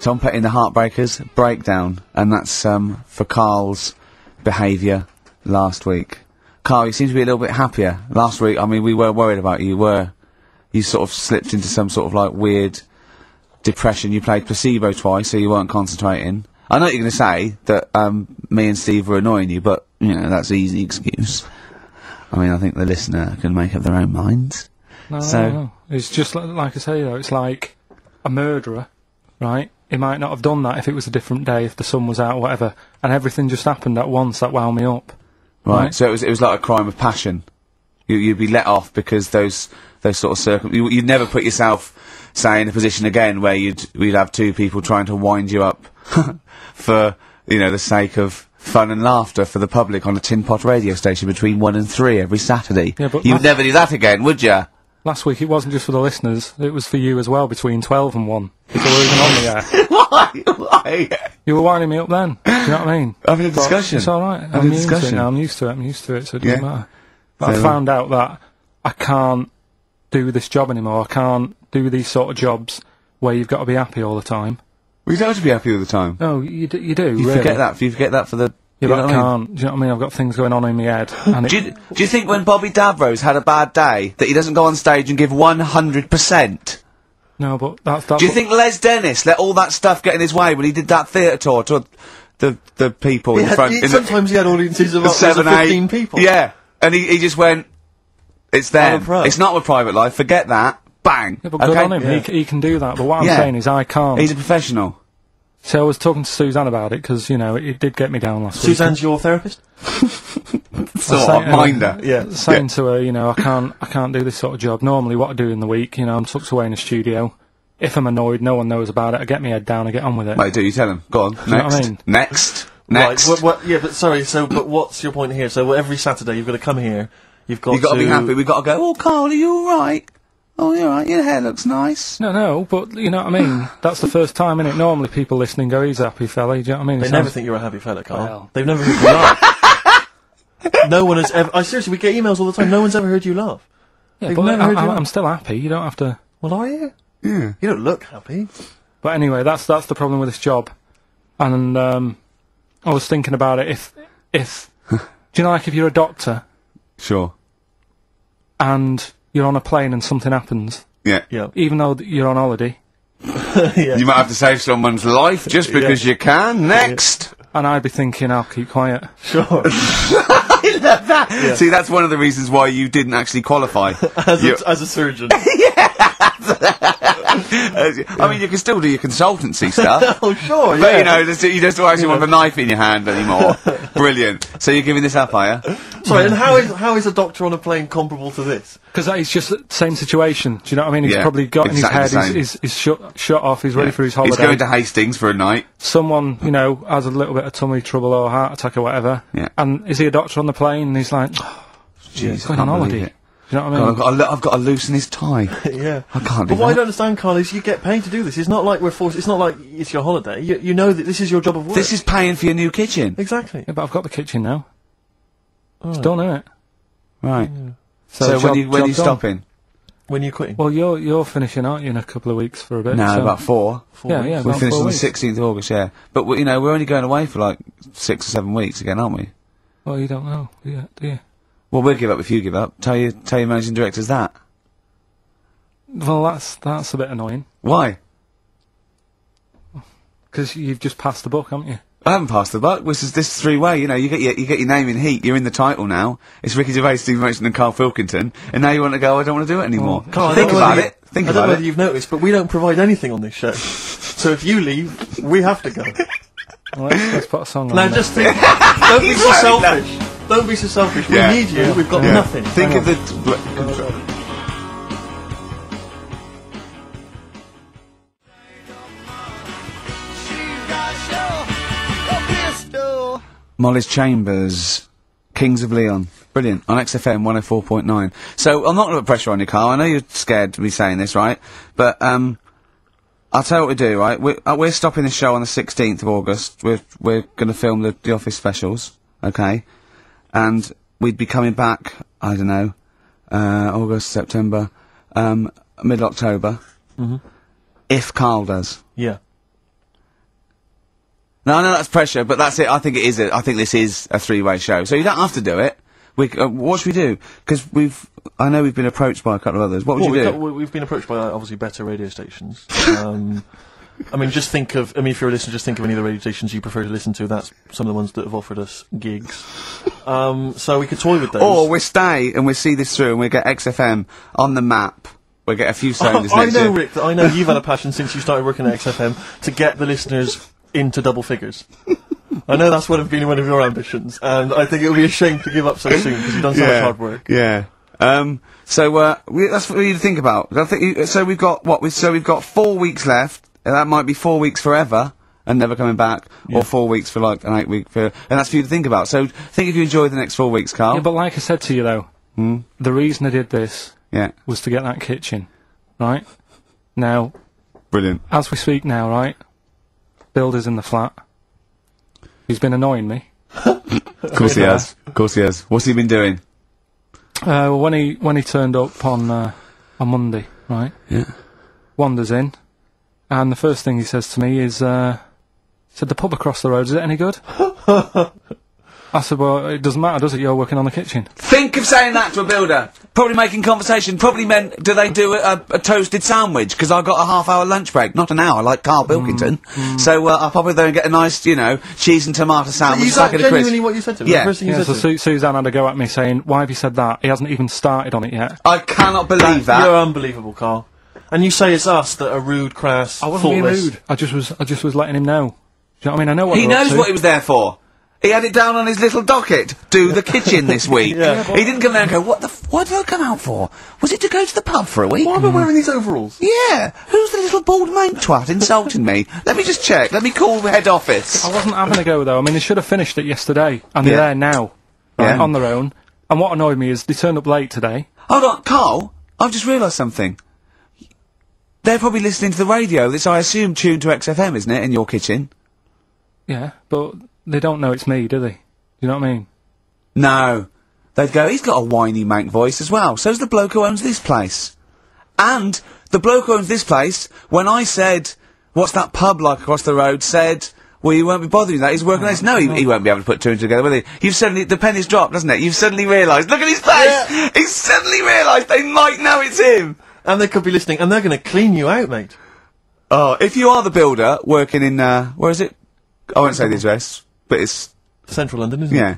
Tom Petty and the Heartbreakers, Breakdown, and that's um, for Carl's behaviour last week. Carl, you seem to be a little bit happier. Last week, I mean, we were worried about you. You were, you sort of slipped into some sort of like weird depression. You played placebo twice, so you weren't concentrating. I know you're going to say that um, me and Steve were annoying you, but you know that's an easy excuse. I mean, I think the listener can make up their own minds. No, So- no, no. It's just like, like I say, though, it's like a murderer, right? He might not have done that if it was a different day, if the sun was out, whatever, and everything just happened at once that wound me up. Right. Right. So it was it was like a crime of passion. You, you'd be let off because those those sort of circum. You, you'd never put yourself, say, in a position again where you'd we'd have two people trying to wind you up for you know the sake of fun and laughter for the public on a tin pot radio station between one and three every Saturday. Yeah, but you'd never do that again, would you? Last week it wasn't just for the listeners, it was for you as well, between 12 and 1. Before we were even on the air. Why? Why? You were winding me up then. Do you know what I mean? Having a discussion. It's alright. I'm used to it discussion. now. I'm used to it. I'm used to it, so it doesn't Yeah. matter. But So- I found out that I can't do this job anymore. I can't do these sort of jobs where you've got to be happy all the time. We don't have to be happy all the time. No, you, d- you do. You really. forget that. You forget that for the. Yeah, you but know I what I mean? can't. Do you know what I mean? I've got things going on in my head. And Do you, do you think when Bobby Davro had a bad day that he doesn't go on stage and give 100%? no, but that's that's. Do you what- think Les Dennis let all that stuff get in his way when he did that theatre tour to the the people He in had- front? he- in the- sometimes he had audiences of the seven, eight, 15 people. Yeah, and he, he just went, "It's I'm them. It's not with private life. Forget that. Bang. Yeah, but good on him. Yeah. He, he can do that. But what I'm Yeah. saying is, I can't. He's a professional. So I was talking to Suzanne about it because you know it, it did get me down last week. Suzanne's your therapist? Sort saying- of minder. Yeah. saying to her, you know, I can't, I can't do this sort of job. Normally, what I do in the week, you know, I'm tucked away in a studio. If I'm annoyed, no one knows about it. I get my head down, I get on with it. Wait, do you tell him? Go on. you know Next. I mean? Next. Next. Right, what, what, yeah, but sorry, so, but what's your point here? So every Saturday you've got to come here, you've got You've got to to be happy. We've got to go. Oh, Carl, are you all right? Oh, you're all right. Your hair looks nice. No, no, but you know what I mean. That's the first time, innit? Normally, people listening go, "He's a happy fella." Do you know what I mean? It They never sounds- think you're a happy fella, Carl. Well. They've never heard you laugh. no one has ever. I seriously, we get emails all the time. No one's ever heard you laugh. Yeah, They've but never I, heard you I, laugh. I'm still happy. You don't have to. Well, are you? Yeah. You don't look happy. But anyway, that's that's the problem with this job. And um, I was thinking about it. If if do you know, like if you're a doctor Sure. and you're on a plane and something happens, Yeah. Yeah. even though you're on holiday, yeah. You might have to save someone's life just because you can. Next. and I'd be thinking, I'll keep quiet. Sure. I love that. See, that's one of the reasons why you didn't actually qualify. as, a, as a surgeon. I mean, you can still do your consultancy stuff. oh, sure. But yeah. you know, just, you just don't actually want a knife in your hand anymore. Brilliant. So you're giving this up, are you? Sorry, and how is how is a doctor on a plane comparable to this? Because it's just the same situation. Do you know what I mean? He's Yeah, probably got in his head, he's, same. he's, he's shut, shut off, he's ready for his holiday. He's going to Hastings for a night. Someone, you know, has a little bit of tummy trouble or heart attack or whatever. Yeah. And is he a doctor on the plane? And he's like, Jeez, he's I going on can't holiday. It. Do you know what I mean? I've, got to, lo- I've got to loosen his tie. yeah. I can't do But what I that. don't understand, Carl, is you get paid to do this. It's not like we're forced. It's not like it's your holiday. You, you know that this is your job of work. This is paying for your new kitchen. exactly. Yeah, but I've got the kitchen now. It's Oh. done, isn't it? Right. So, job- when you when job you done. stopping? When you're quitting. Well, you're you're finishing, aren't you, in a couple of weeks for a bit? No, so- about four. Four yeah, weeks. yeah. We about finished four on the weeks. 16th of August, yeah. But, we, you know, we're only going away for like six or seven weeks again, aren't we? Well, you don't know, do you? Do you? Well, we'll give up if you give up. Tell your, tell your managing directors that. Well, that's that's a bit annoying Why? because you've just passed the book, haven't you? I haven't passed the buck. This is this three way. You know, you get your you get your name in heat. You're in the title now. It's Ricky Gervais, Steve Merchant, and Carl Pilkington. And now you want to go. I don't want to do it anymore. Carl, Think about it. Think I don't know about whether it. you've noticed, but we don't provide anything on this show. so if you leave, we have to go. Well, let's, let's put a song on. now just think. don't be so selfish. Don't be so selfish. We Yeah. need you. We've got Yeah. nothing. Think Hang of on. the. bl- Molly's Chambers, Kings of Leon. Brilliant. On XFM 104.9. So, I'm not going to put pressure on you, Carl. I know you're scared to be saying this, right? But, um, I'll tell you what we do, right? We're, uh, we're stopping the show on the 16th of August. We're, we're going to film the, the Office specials, okay? And we'd be coming back, I don't know, uh, August, September, um, mid-October. If Carl does. Yeah. No, no, that's pressure, but that's it. I think it is. A, I think this is a three-way show, so you don't have to do it. We, uh, what should we do? Because we've, I know we've been approached by a couple of others. What would Well, you we've, do? got, we- we've been approached by uh, obviously better radio stations. Um, I mean, just think of. I mean, if you're a listener, just think of any of the radio stations you prefer to listen to. That's some of the ones that have offered us gigs. Um, so we could toy with those. Or we stay and we see this through and we get XFM on the map. We get a few sounders I next know, year. Rick. That I know you've had a passion since you started working at XFM to get the listeners into double figures. I know that's one of been one of your ambitions, and I think it would be a shame to give up so soon because you've done so much hard work. Yeah. Um, so uh, we, that's what we need to think about. I think you, so. We've got what? We, so we've got four weeks left. And that might be four weeks forever and never coming back, or four weeks for like an eight week period. And that's for you to think about. So think if you enjoy the next four weeks, Carl. Yeah, but like I said to you though, Hmm? the reason I did this yeah. was to get that kitchen, right? Now, Brilliant. as we speak now, right? Builder's in the flat. He's been annoying me. Of course he has. Of course he has. What's he been doing? Uh, when he when he turned up on uh, on Monday, right? Yeah. Wanders in, and the first thing he says to me is, uh, "said the pub across the road is it any good?" I said, "Well, it doesn't matter, does it? You're working on the kitchen." Think of saying that to a builder. Probably making conversation. Probably meant, do they do a, a, a toasted sandwich? Because I've got a half hour lunch break. Not an hour, like Carl Pilkington. So uh, I'll pop over there and get a nice, you know, cheese and tomato sandwich. Is that of the crisps. genuinely what you said to him? Yeah. The first thing you Yeah, said so? Su- Suzanne had a go at me saying, "Why have you said that? He hasn't even started on it yet." I cannot believe that. You're unbelievable, Carl. And you say it's us that are rude, crass, I wasn't being thoughtless. rude. I just was. I just was letting him know. Do you know what I mean? I know what He they're up knows to. what he was there for. He had it down on his little docket. Do the kitchen this week. Yeah. He didn't come there and go, what the, f- what did I come out for? Was it to go to the pub for a week? Why am I wearing these overalls? Yeah. Who's the little bald mate twat insulting me? Let me just check. Let me call the head office. I wasn't having a go though. I mean, they should have finished it yesterday, and Yeah. they're there now, right, Yeah. on their own. And what annoyed me is they turned up late today. Hold on, Carl. I've just realised something. They're probably listening to the radio. This, I assume, tuned to XFM, isn't it, in your kitchen? Yeah, but they don't know it's me, do they? Do you know what I mean? No. They'd go, he's got a whiny mank voice as well. So's the bloke who owns this place. And the bloke who owns this place, when I said, what's that pub like across the road, said, well, you won't be bothering that. He's working on this. Oh, no, he, he won't be able to put two and two together, will he? You've suddenly, the penny's dropped, doesn't it? You've suddenly realised. Look at his face! He's suddenly realised they might know it's him! And they could be listening, and they're going to clean you out, mate. Oh, if you are the builder working in, uh, where is it? I won't say the address, but it's, Central London, isn't it? yeah.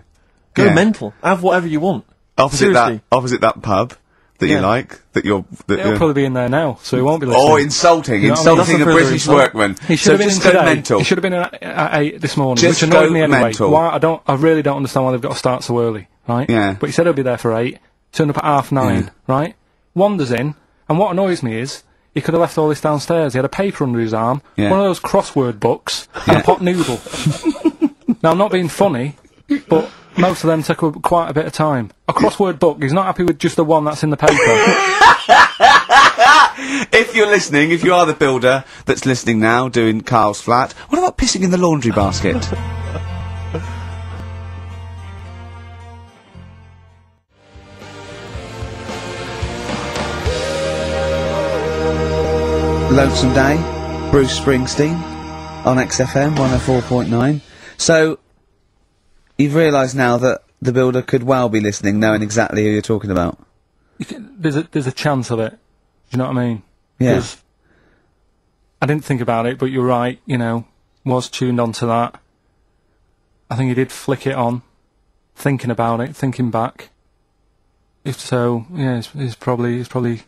Go mental. Have whatever you want. Opposite Seriously. that, opposite that pub that you like, that you're, that He'll you're- probably be in there now, so he won't be listening. Oh, insulting, You know what I mean? insulting a a British insult. workman. He should so have been in just go today. mental. He should have been at, at eight this morning, Just which annoyed go me anyway. mental. Why I don't, I really don't understand why they've got to start so early, right? Yeah. But he said he'll be there for eight. Turned up at half nine, right? Wanders in, and what annoys me is he could have left all this downstairs. He had a paper under his arm, Yeah. one of those crossword books, and a pot noodle. now I'm not being funny, but most of them took a, quite a bit of time. A crossword book. He's not happy with just the one that's in the paper. If you're listening, if you are the builder that's listening now, doing Carl's flat, what about pissing in the laundry basket? Lonesome Day, Bruce Springsteen on XFM 104.9. So, you've realised now that the builder could well be listening, knowing exactly who you're talking about. You can- there's a there's a chance of it. Do you know what I mean? Yeah. I didn't think about it, but you're right. You know, was tuned onto that. I think he did flick it on, thinking about it, thinking back. If so, yeah, he's probably he's probably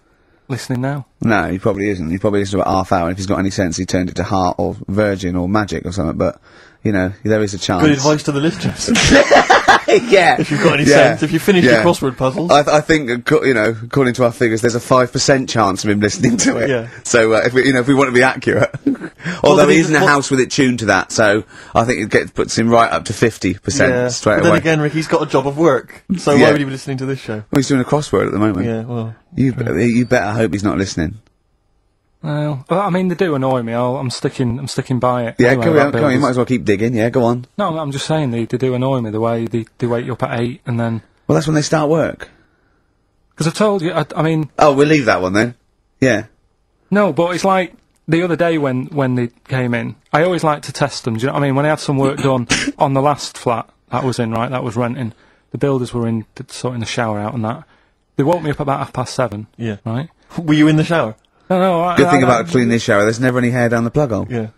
listening now. No, he probably isn't. He probably listened to about half hour. If he's got any sense, he turned it to Heart or Virgin or Magic or something. But you know, there is a chance. Good advice to the listeners. yeah. if you've got any Yeah. sense, if you finished Yeah. your crossword puzzles. I, th- I think, you know, according to our figures, there's a five percent chance of him listening to it. Yeah. So uh, if we, you know, if we want to be accurate, although he he- isn't a house with it tuned to that, so I think it gets puts him right up to fifty percent yeah. straight but away. then again, Rick, he's got a job of work. So Yeah. why would he be listening to this show? well, he's doing a crossword at the moment. Yeah, well. You, you better hope he's not listening. Well, I mean, they do annoy me. I'll, I'm sticking I'm sticking by it. Yeah, Anyway, come on, come on. You might as well keep digging. Yeah, go on. No, I'm just saying they, they do annoy me the way they, they wake you up at eight and then Well, that's when they start work. because I've told you. I, I mean, Oh, we'll leave that one then. Yeah. No, but it's like the other day when when they came in, I always like to test them. Do you know what I mean? When I had some work done on the last flat that was in, right, that was renting, the builders were in sorting the shower out and that. They woke me up about half past seven, Yeah. right? Were you in the shower? No, no. I, Good thing I- about cleaning this shower, there's never any hair down the plug hole. Yeah.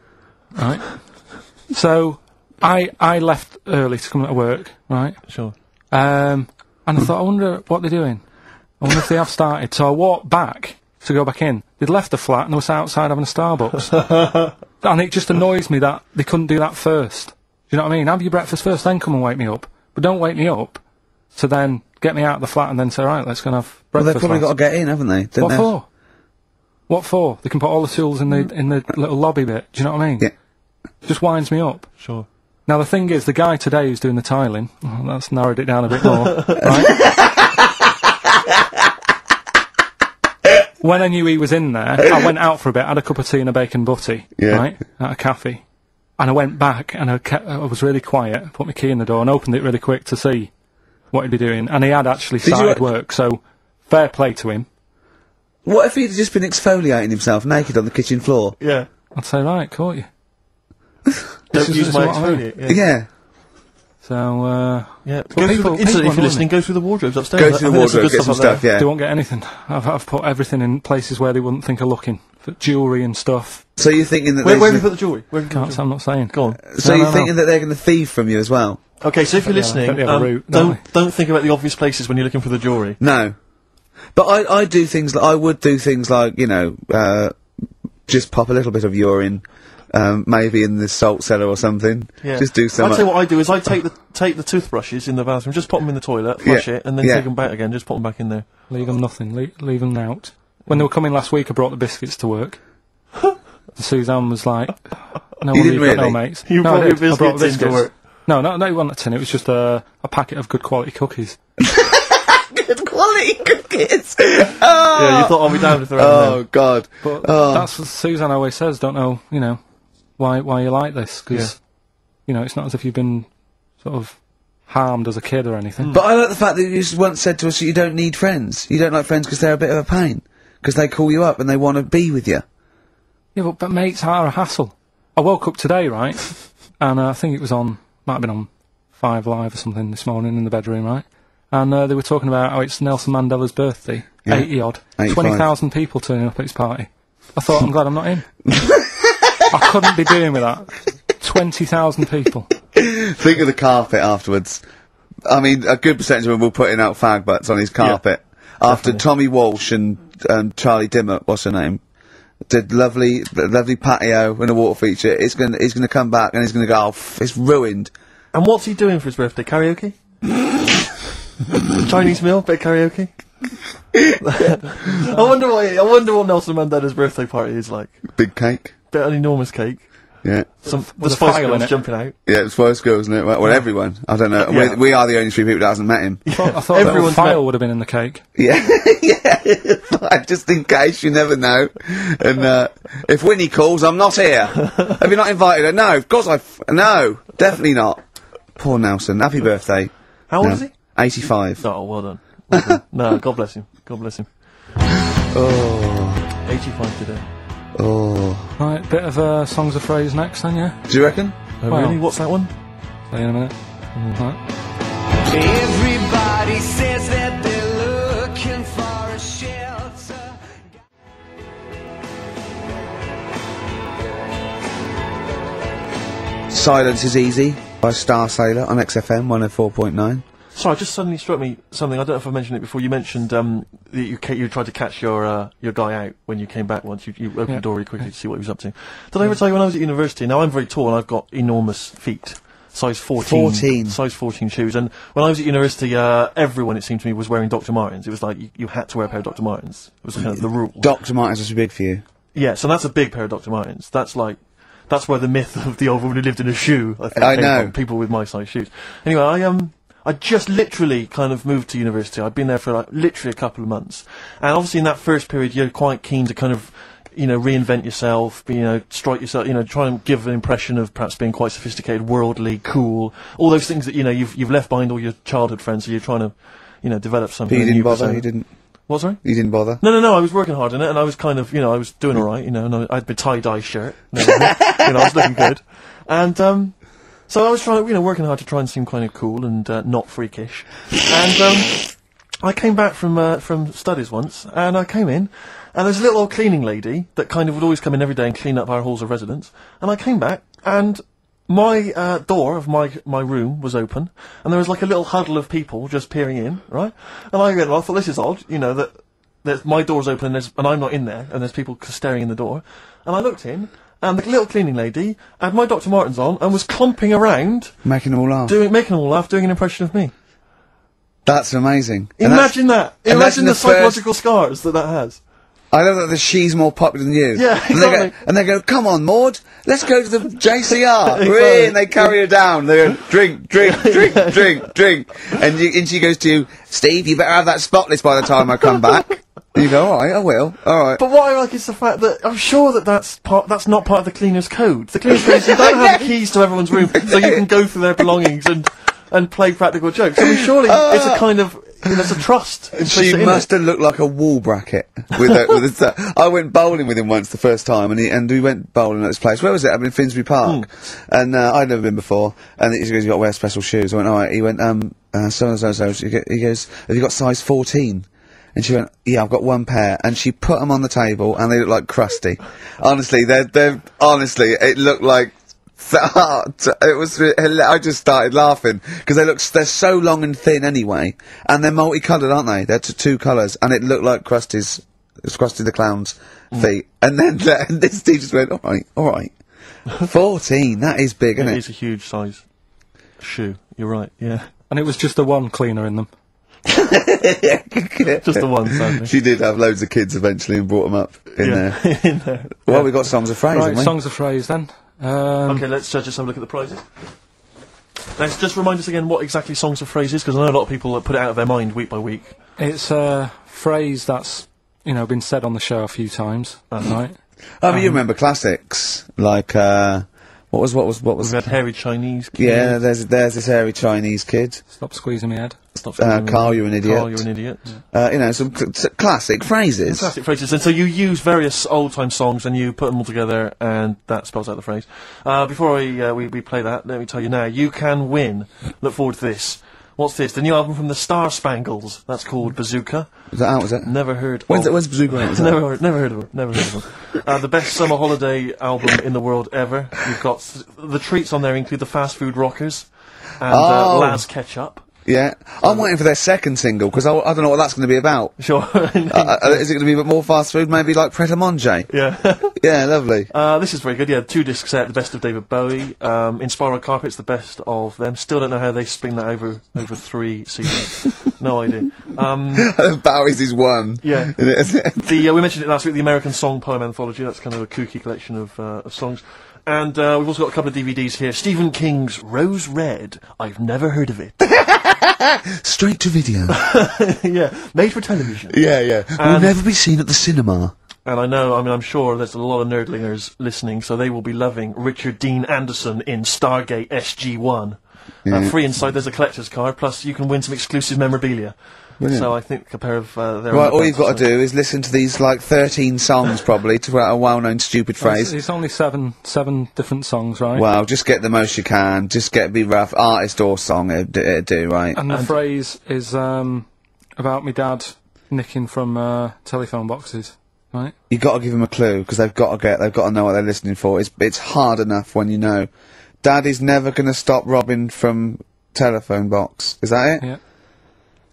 right. So I I left early to come to work, right? Sure. Um, and I thought, I wonder what they're doing. I wonder if they have started. So I walked back to go back in. They'd left the flat and they were sat outside having a Starbucks. and it just annoys me that they couldn't do that first. Do you know what I mean? Have your breakfast first, then come and wake me up. But don't wake me up to then get me out of the flat and then say, right, let's go and have breakfast. Well, they've probably lads." got to get in, haven't they? Don't What they? for? What for? They can put all the tools in the mm. in the little lobby bit. Do you know what I mean? Yeah. Just winds me up. Sure. Now the thing is, the guy today who's doing the tiling, oh, that's narrowed it down a bit more, right? when I knew he was in there, I went out for a bit, had a cup of tea and a bacon butty, Yeah. right, at a cafe, and I went back and I, kept, I was really quiet, put my key in the door and opened it really quick to see what he'd be doing, and he had actually Did you- started work, so fair play to him. What if he'd just been exfoliating himself naked on the kitchen floor? Yeah. I'd say, right, caught you. Don't is- use my is what I mean. exfoliate. Yeah. Yeah. So, uh, Yeah. Well, Go through people- the, people if you're listening, go through the wardrobes upstairs. Go I the think wardrobe, good get some up there. stuff, yeah. they won't get anything. I've, I've put everything in places where they wouldn't think of looking. For jewellery and stuff. So you're thinking that Where, they're where have you gonna- put the jewellery? Where have you put Can't, the I'm not saying. Go on. So No, you're no, thinking no. that they're going to thieve from you as well? Okay, so if you're listening, don't they have a um, route, don't don't don't think about the obvious places when you're looking for the jewellery. No. But I, I do things like, I would do things like, you know, uh, just pop a little bit of urine, um, maybe in the salt cellar or something. Yeah. Just do some. I'd say what I do is I take the take the toothbrushes in the bathroom, just pop them in the toilet, flush Yeah. it, and then Yeah. take them back again. Just pop them back in there. Leave them nothing. Le- leave them out. When they were coming last week, I brought the biscuits to work. and Suzanne was like, "No, You wonder didn't you've really? no mates." You no, brought your did. I brought biscuits into work. No, no, no, it wasn't a tin. It was just a, a packet of good quality cookies. Good quality cookies! Yeah, you thought I'll be down if they're oh, God. But Oh. that's what Suzanne always says. Don't know, you know, why why you like this? Because Yeah. you know, it's not as if you've been sort of harmed as a kid or anything. But I like the fact that you just once said to us that you don't need friends. You don't like friends because they're a bit of a pain. Because they call you up and they want to be with you. Yeah, but, but mates are a hassle. I woke up today, right, and uh, I think it was on, might have been on Five Live or something this morning in the bedroom, right, and uh, they were talking about how it's Nelson Mandela's birthday, Yeah. 80 odd, 20,000 people turning up at his party. I thought, I'm glad I'm not in. I couldn't be doing with that. 20,000 people. Think of the carpet afterwards. I mean, a good percentage of them will putting out fag butts on his carpet. After definitely. Tommy Walsh and um, Charlie Dimmock, what's her name, did lovely, lovely patio and a water feature. It's gonna, he's gonna come back and he's gonna go, oh, f- it's ruined. And what's he doing for his birthday? Karaoke? Chinese meal, bit of karaoke. I wonder what I wonder what Nelson Mandela's birthday party is like. Big cake. Bit an enormous cake. Yeah. Some the With a Spice Girls jumping out. Yeah, it's Spice Girls, isn't it? Well, well everyone. I don't know. Yeah. We, we are the only three people that hasn't met him. I thought, I thought Everyone's that file met- would have been in the cake. Yeah, yeah. Just in case, you never know. And uh, if Winnie calls, I'm not here. Have you not invited her? No, of course I. F- no, definitely not. Poor Nelson. Happy birthday. How old No. is he? 85. Oh, well done. Well done. no, God bless him. God bless him. Oh, 85 today. oh. Right, bit of uh, songs of phrase next then, yeah? Do you reckon? Oh, Well- really? What's that one? See you in a minute. Right. Everybody says that they're looking for a shelter. Silence is Easy by Starsailor on XFM 104.9. Sorry, just suddenly struck me something. I don't know if I mentioned it before. You mentioned um, that you ca- you tried to catch your uh, your guy out when you came back once. You, you opened Yeah. the door really quickly to see what he was up to. Did I ever tell you when I was at university? Now I'm very tall and I've got enormous feet, size 14, 14. size 14 shoes. And when I was at university, uh, everyone it seemed to me was wearing Dr. Martens. It was like you, you had to wear a pair of Dr. Martens. It was kind of the rule. Dr. Martens was too big for you. yeah, so that's a big pair of Dr. Martens. That's like that's where the myth of the old woman who lived in a shoe. I think I came know. from, people with my size shoes. Anyway, I um. I just literally kind of moved to university. I'd been there for like literally a couple of months, and obviously in that first period, you're quite keen to kind of, you know, reinvent yourself, you know, strike yourself, you know, try and give an impression of perhaps being quite sophisticated, worldly, cool, all those things that you know you've you've left behind all your childhood friends, so you're trying to, you know, develop But something. you didn't bother, persona. you didn't. What, sorry? You didn't bother. No, no, no. I was working hard on it, and I was kind of, you know, I was doing all right. You know, and I I had my tie dye shirt. and you know, I was looking good, and um, so I was trying, you know, working hard to try and seem kind of cool and uh, not freakish. And um, I came back from uh, from studies once, and I came in, and there's a little old cleaning lady that kind of would always come in every day and clean up our halls of residence. And I came back, and my uh, door of my my room was open, and there was like a little huddle of people just peering in, right? And I went, well, I thought this is odd, you know, that that my door's open and, there's, and I'm not in there, and there's people staring in the door. And I looked in, and the little cleaning lady had my Dr. Martens on and was clumping around, Making them all laugh. doing making them all laugh, doing an impression of me. That's amazing. And that's- Imagine that. Imagine in the, the psychological scars that that has. I love that the she's more popular than you. Yeah, and they, go, exactly. and they go, come on, Maud, let's go to the JCR. Exactly. And they carry her down. They go, drink, drink, drink, drink, drink. And, you, and she goes to you, Steve, you better have that spotless by the time I come back. You go, all right, I will. All right. But what I like is the fact that I'm sure that that's part. That's not part of the cleaner's code. The cleaner's code is you don't have the keys to everyone's room, so you can go through their belongings and and play practical jokes. I mean, surely it's a kind of it's a trust. She implicit in it. must have looked like a wall bracket with that. with his, uh, I went bowling with him once the first time, and he, and we went bowling at this place. Where was it? Up in Finsbury Park, and uh, I'd never been before. And he goes, "You got to wear special shoes." I went, "All right." He went, "Um, uh, so and so and so." He goes, "Have you got size 14? And she went, "Yeah, I've got one pair." And she put them on the table, and they look like crusty. honestly, they're they're honestly, it looked like. It was. I just started laughing because they look. They're so long and thin anyway, and they're multicoloured, aren't they? They're two colours, and it looked like Krusty's. It's Krusty the Clown's mm. feet. And then and this teacher just went, "All right, all right, fourteen. That is big, isn't It it?" is a huge size shoe. You're right. Yeah, And it was just the one cleaner in them. just the one. Sadly. She did have loads of kids eventually and brought them up in there. yeah. in there. Well, we got songs of phrase, Right, we? songs of phrase then. Um, Okay, let's uh, just have a look at the prizes. Let's just remind us again what exactly songs of phrases, because I know a lot of people put it out of their mind week by week. It's a phrase that's, you know, been said on the show a few times, right? I mean, you remember classics like uh, what was what was what was We've had hairy Chinese. Kid. yeah. There's there's this hairy Chinese kid. Stop squeezing my head. Stop Uh, Carl, you're an idiot. Carl, you're an idiot. Uh, you know, some cl- classic phrases. Classic phrases. And so you use various old time songs and you put them all together, and that spells out the phrase. Uh, before I, uh, we, we play that, let me tell you now, you can win. Look forward to this. What's this? The new album from the Star Spangles. That's called Bazooka. Is that out? Was it? Never heard. When's of it? When's Bazooka out? Never heard, never heard of it. Never heard of it. Uh, the best summer holiday album in the world ever. You've got th- the treats on there include the fast food rockers and uh, Oh. Las Ketchup. Yeah, I'm waiting for their second single because I, I don't know what that's going to be about. Sure. Uh, uh, is it going to be a bit more fast food? Maybe like Pret a Manger? yeah. Yeah, lovely. Uh, this is very good. Yeah, two discs set, the best of David Bowie. Um, Inspiral Carpets, the best of them. Still don't know how they spring that over over three CDs. no idea. Um, Bowie's is one. Yeah. Isn't it? the uh, we mentioned it last week. The American Song Poem Anthology. That's kind of a kooky collection of, uh, of songs. And uh, we've also got a couple of DVDs here. Stephen King's Rose Red. I've never heard of it. Straight to video. yeah, made for television. yeah, yeah. Will And- never be seen at the cinema. And I know, I mean, I'm sure there's a lot of nerdlingers listening, so they will be loving Richard Dean Anderson in Stargate SG-1. Uh, free inside, there's a collector's card, plus you can win some exclusive memorabilia. Brilliant. So I think a pair of uh, their Right, all you've got to do is listen to these like 13 songs probably to write a well-known stupid phrase. it's only seven seven different songs, right? Well, just get the most you can. Just get be rough, artist or song. It'd, do- it'd do right. and the phrase is um, about me dad nicking from uh, telephone boxes, right? You got to give them a clue because they've got to get. They've got to know what they're listening for. It's it's hard enough when you know. Daddy's never going to stop robbing from telephone box. Is that it? Yeah.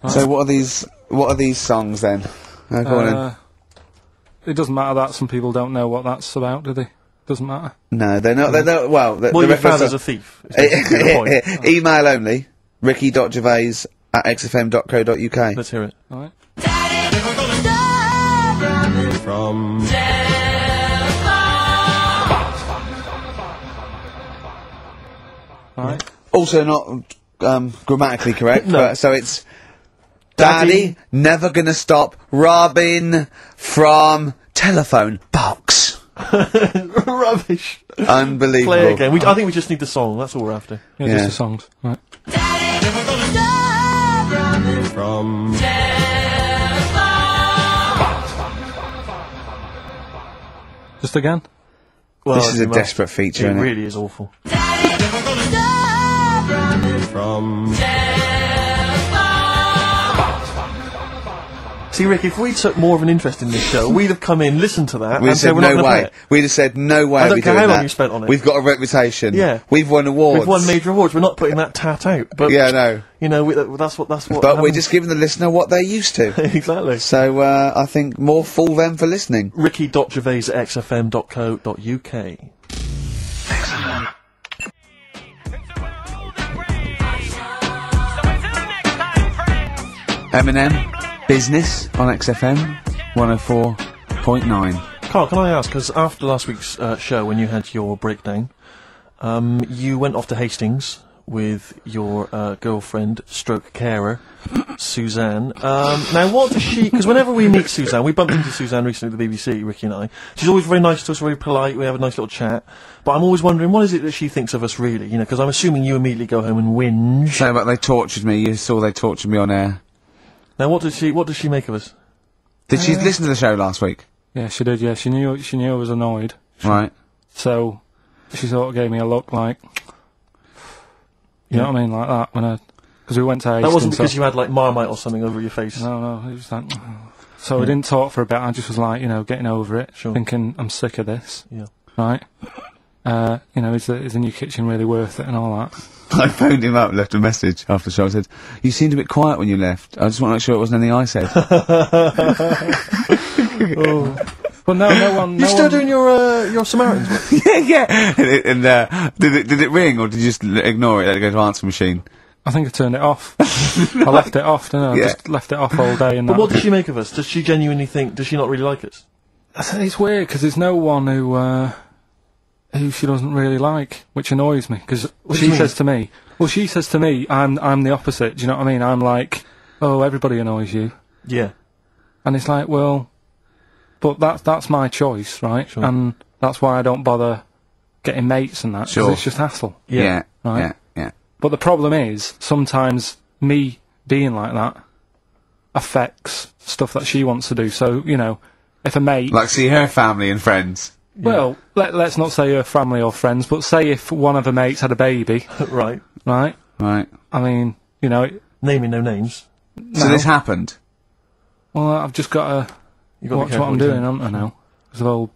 So what are these? What are these songs then? Uh, go on then. Uh, it doesn't matter that some people don't know what that's about, do they? Doesn't matter. No, they're not. They're not. Well, the, Well, the your reference- father's a thief. is basically the point. Email only. Ricky.gervais at xfm.co.uk. Let's hear it. All right. From All right. Also not um, grammatically correct. No. but, so it's Daddy, Daddy never gonna stop Robin from telephone box. Rubbish. Unbelievable. Play again. We, I think we just need the song. That's all we're after. Yeah, yeah. just the songs. Right. Daddy, from telephone. Just again. Well, this is a desperate feature. It really it? is awful. From See, Rick, if we took more of an interest in this show, we'd have come in, listened to that, We'd and said said we're not no going to way. We'd have said no way. I don't we care doing how long that. you spent on it. We've got a reputation. Yeah. We've won awards. We've won major awards. We're not putting that tat out, but Yeah, no. You know, we, that's what that's what. But we're just giving the listener what they're used to. exactly. so uh, I think more fool them for listening. Ricky.gervais at xfm.co.uk. Eminem, business on XFM, 104.9. Carl, can I ask? Because after last week's uh, show, when you had your breakdown, um, you went off to Hastings with your uh, girlfriend, stroke carer, Suzanne. Um, now, what does she? Because whenever we meet Suzanne, we bumped into Suzanne recently at the BBC, Ricky and I. She's always very nice to us, very polite. We have a nice little chat. But I'm always wondering, what is it that she thinks of us, really? You know, because I'm assuming you immediately go home and whinge. So, but they tortured me. You saw they tortured me on air. Now, what does she? What does she make of us? Did she uh, listen to the show last week? Yeah, she did, yeah. She knew, she knew I was annoyed. Right. So, she sort of gave me a look like, you know what I mean, like that, when I, because we went to Hastings. That wasn't because so- you had like Marmite or something over your face. No, no, it was like, so we didn't talk for a bit, I just was like, you know, getting over it, Sure. thinking, I'm sick of this, Yeah. right? Uh, you know, is the, is the new kitchen really worth it and all that? I phoned him up, left a message after the show. I said, "You seemed a bit quiet when you left. I just want to make sure it wasn't anything I said." But no, no one, You no still one, doing your uh, your Samaritans? yeah, yeah. And, it- and uh, did it did it ring or did you just ignore it? Let it go to answer machine. I think I turned it off. I left it off, didn't I? Yeah. Just left it off all day and but what does she make of us? Does she genuinely think? Does she not really like us? I think It's weird because there's no one who uh, who she doesn't really like, which annoys me. Because she mean? says to me, well, she says to me, I'm I'm the opposite. Do you know what I mean? I'm like, oh, everybody annoys you, Yeah. and it's like, well, but that's that's my choice, right? Sure. And that's why I don't bother getting mates and that. 'cause Sure. it's just hassle. Yeah. Yeah, Right. yeah, yeah. But the problem is sometimes me being like that affects stuff that she wants to do. So you know, if a mate Like see her family and friends. Well, let, let's not say her family or friends, but say if one of her mates had a baby, right. right? Right. I mean, you know, it- Naming no names. So this happened. well, I've just got You to got watch what I'm doing, haven't I now? 'Cause of all-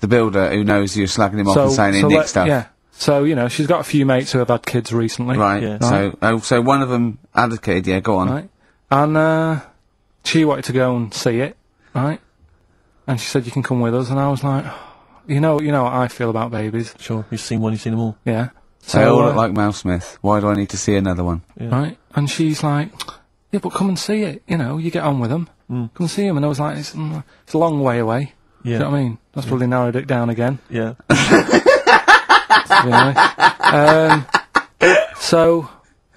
The builder who knows you're slagging him off and saying he so nicked stuff. yeah. So you know, she's got a few mates who have had kids recently, Right. Yeah. So oh, so one of them had a kid. Yeah. Go on. Right. And uh, she wanted to go and see it, right? And she said, "You can come with us." And I was like, "You know, you know what I feel about babies, Sure. You've seen one. You've seen them all. yeah." They all uh, look like Mouse Smith. Why do I need to see another one? Yeah. right? And she's like, "Yeah, but come and see it. You know, you get on with them. Mm. Come and see them." And I was like, "It's, mm, it's a long way away." Yeah. Do you know what I mean? That's probably narrowed it down again. Yeah. you know? um, so,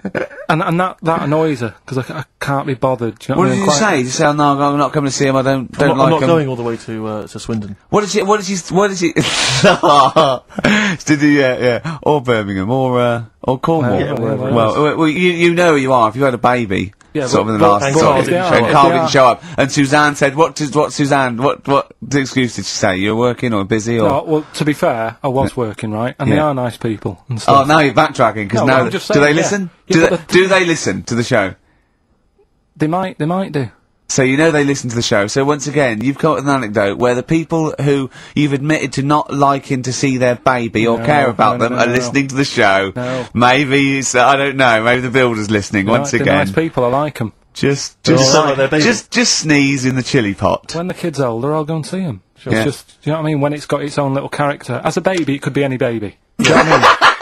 and and that that annoys her because I, I can't be bothered. Do you know What what, I mean? did you say? Did you say, oh, "No, I'm not coming to see him. I don't don't I'm not, like I'm not him. going all the way to uh, to Swindon. What did she? What did she? What did she? did you? Yeah, yeah. Or Birmingham, or uh, or Cornwall. Yeah, wherever well, well, well, you you know who you are if you had a baby. Yeah, sort but- of in the last. and sort Carl of- didn't and show. Carl didn't show up, and Suzanne said, "What? Did, what? Suzanne? What? What excuse did she say? You're working or busy or?" No, well, to be fair, I was working right, and they are nice people and Oh, now you're backtracking because No, now I'm just do they yeah. listen? Yeah, do, they, but the- do they listen to the show? They might, they might do. So you know they listen to the show. So once again, you've got an anecdote where the people who you've admitted to not liking to see their baby or No, care about no, them no, are listening to the show. Maybe it's, I don't know. Maybe the builder's listening once They're again. nice people. I like them. Just, just, like just, just sneeze in the chili pot. When the kid's older, I'll go and see him. Yeah. just, you know what I mean? When it's got its own little character. As a baby, it could be any baby. You know what I mean?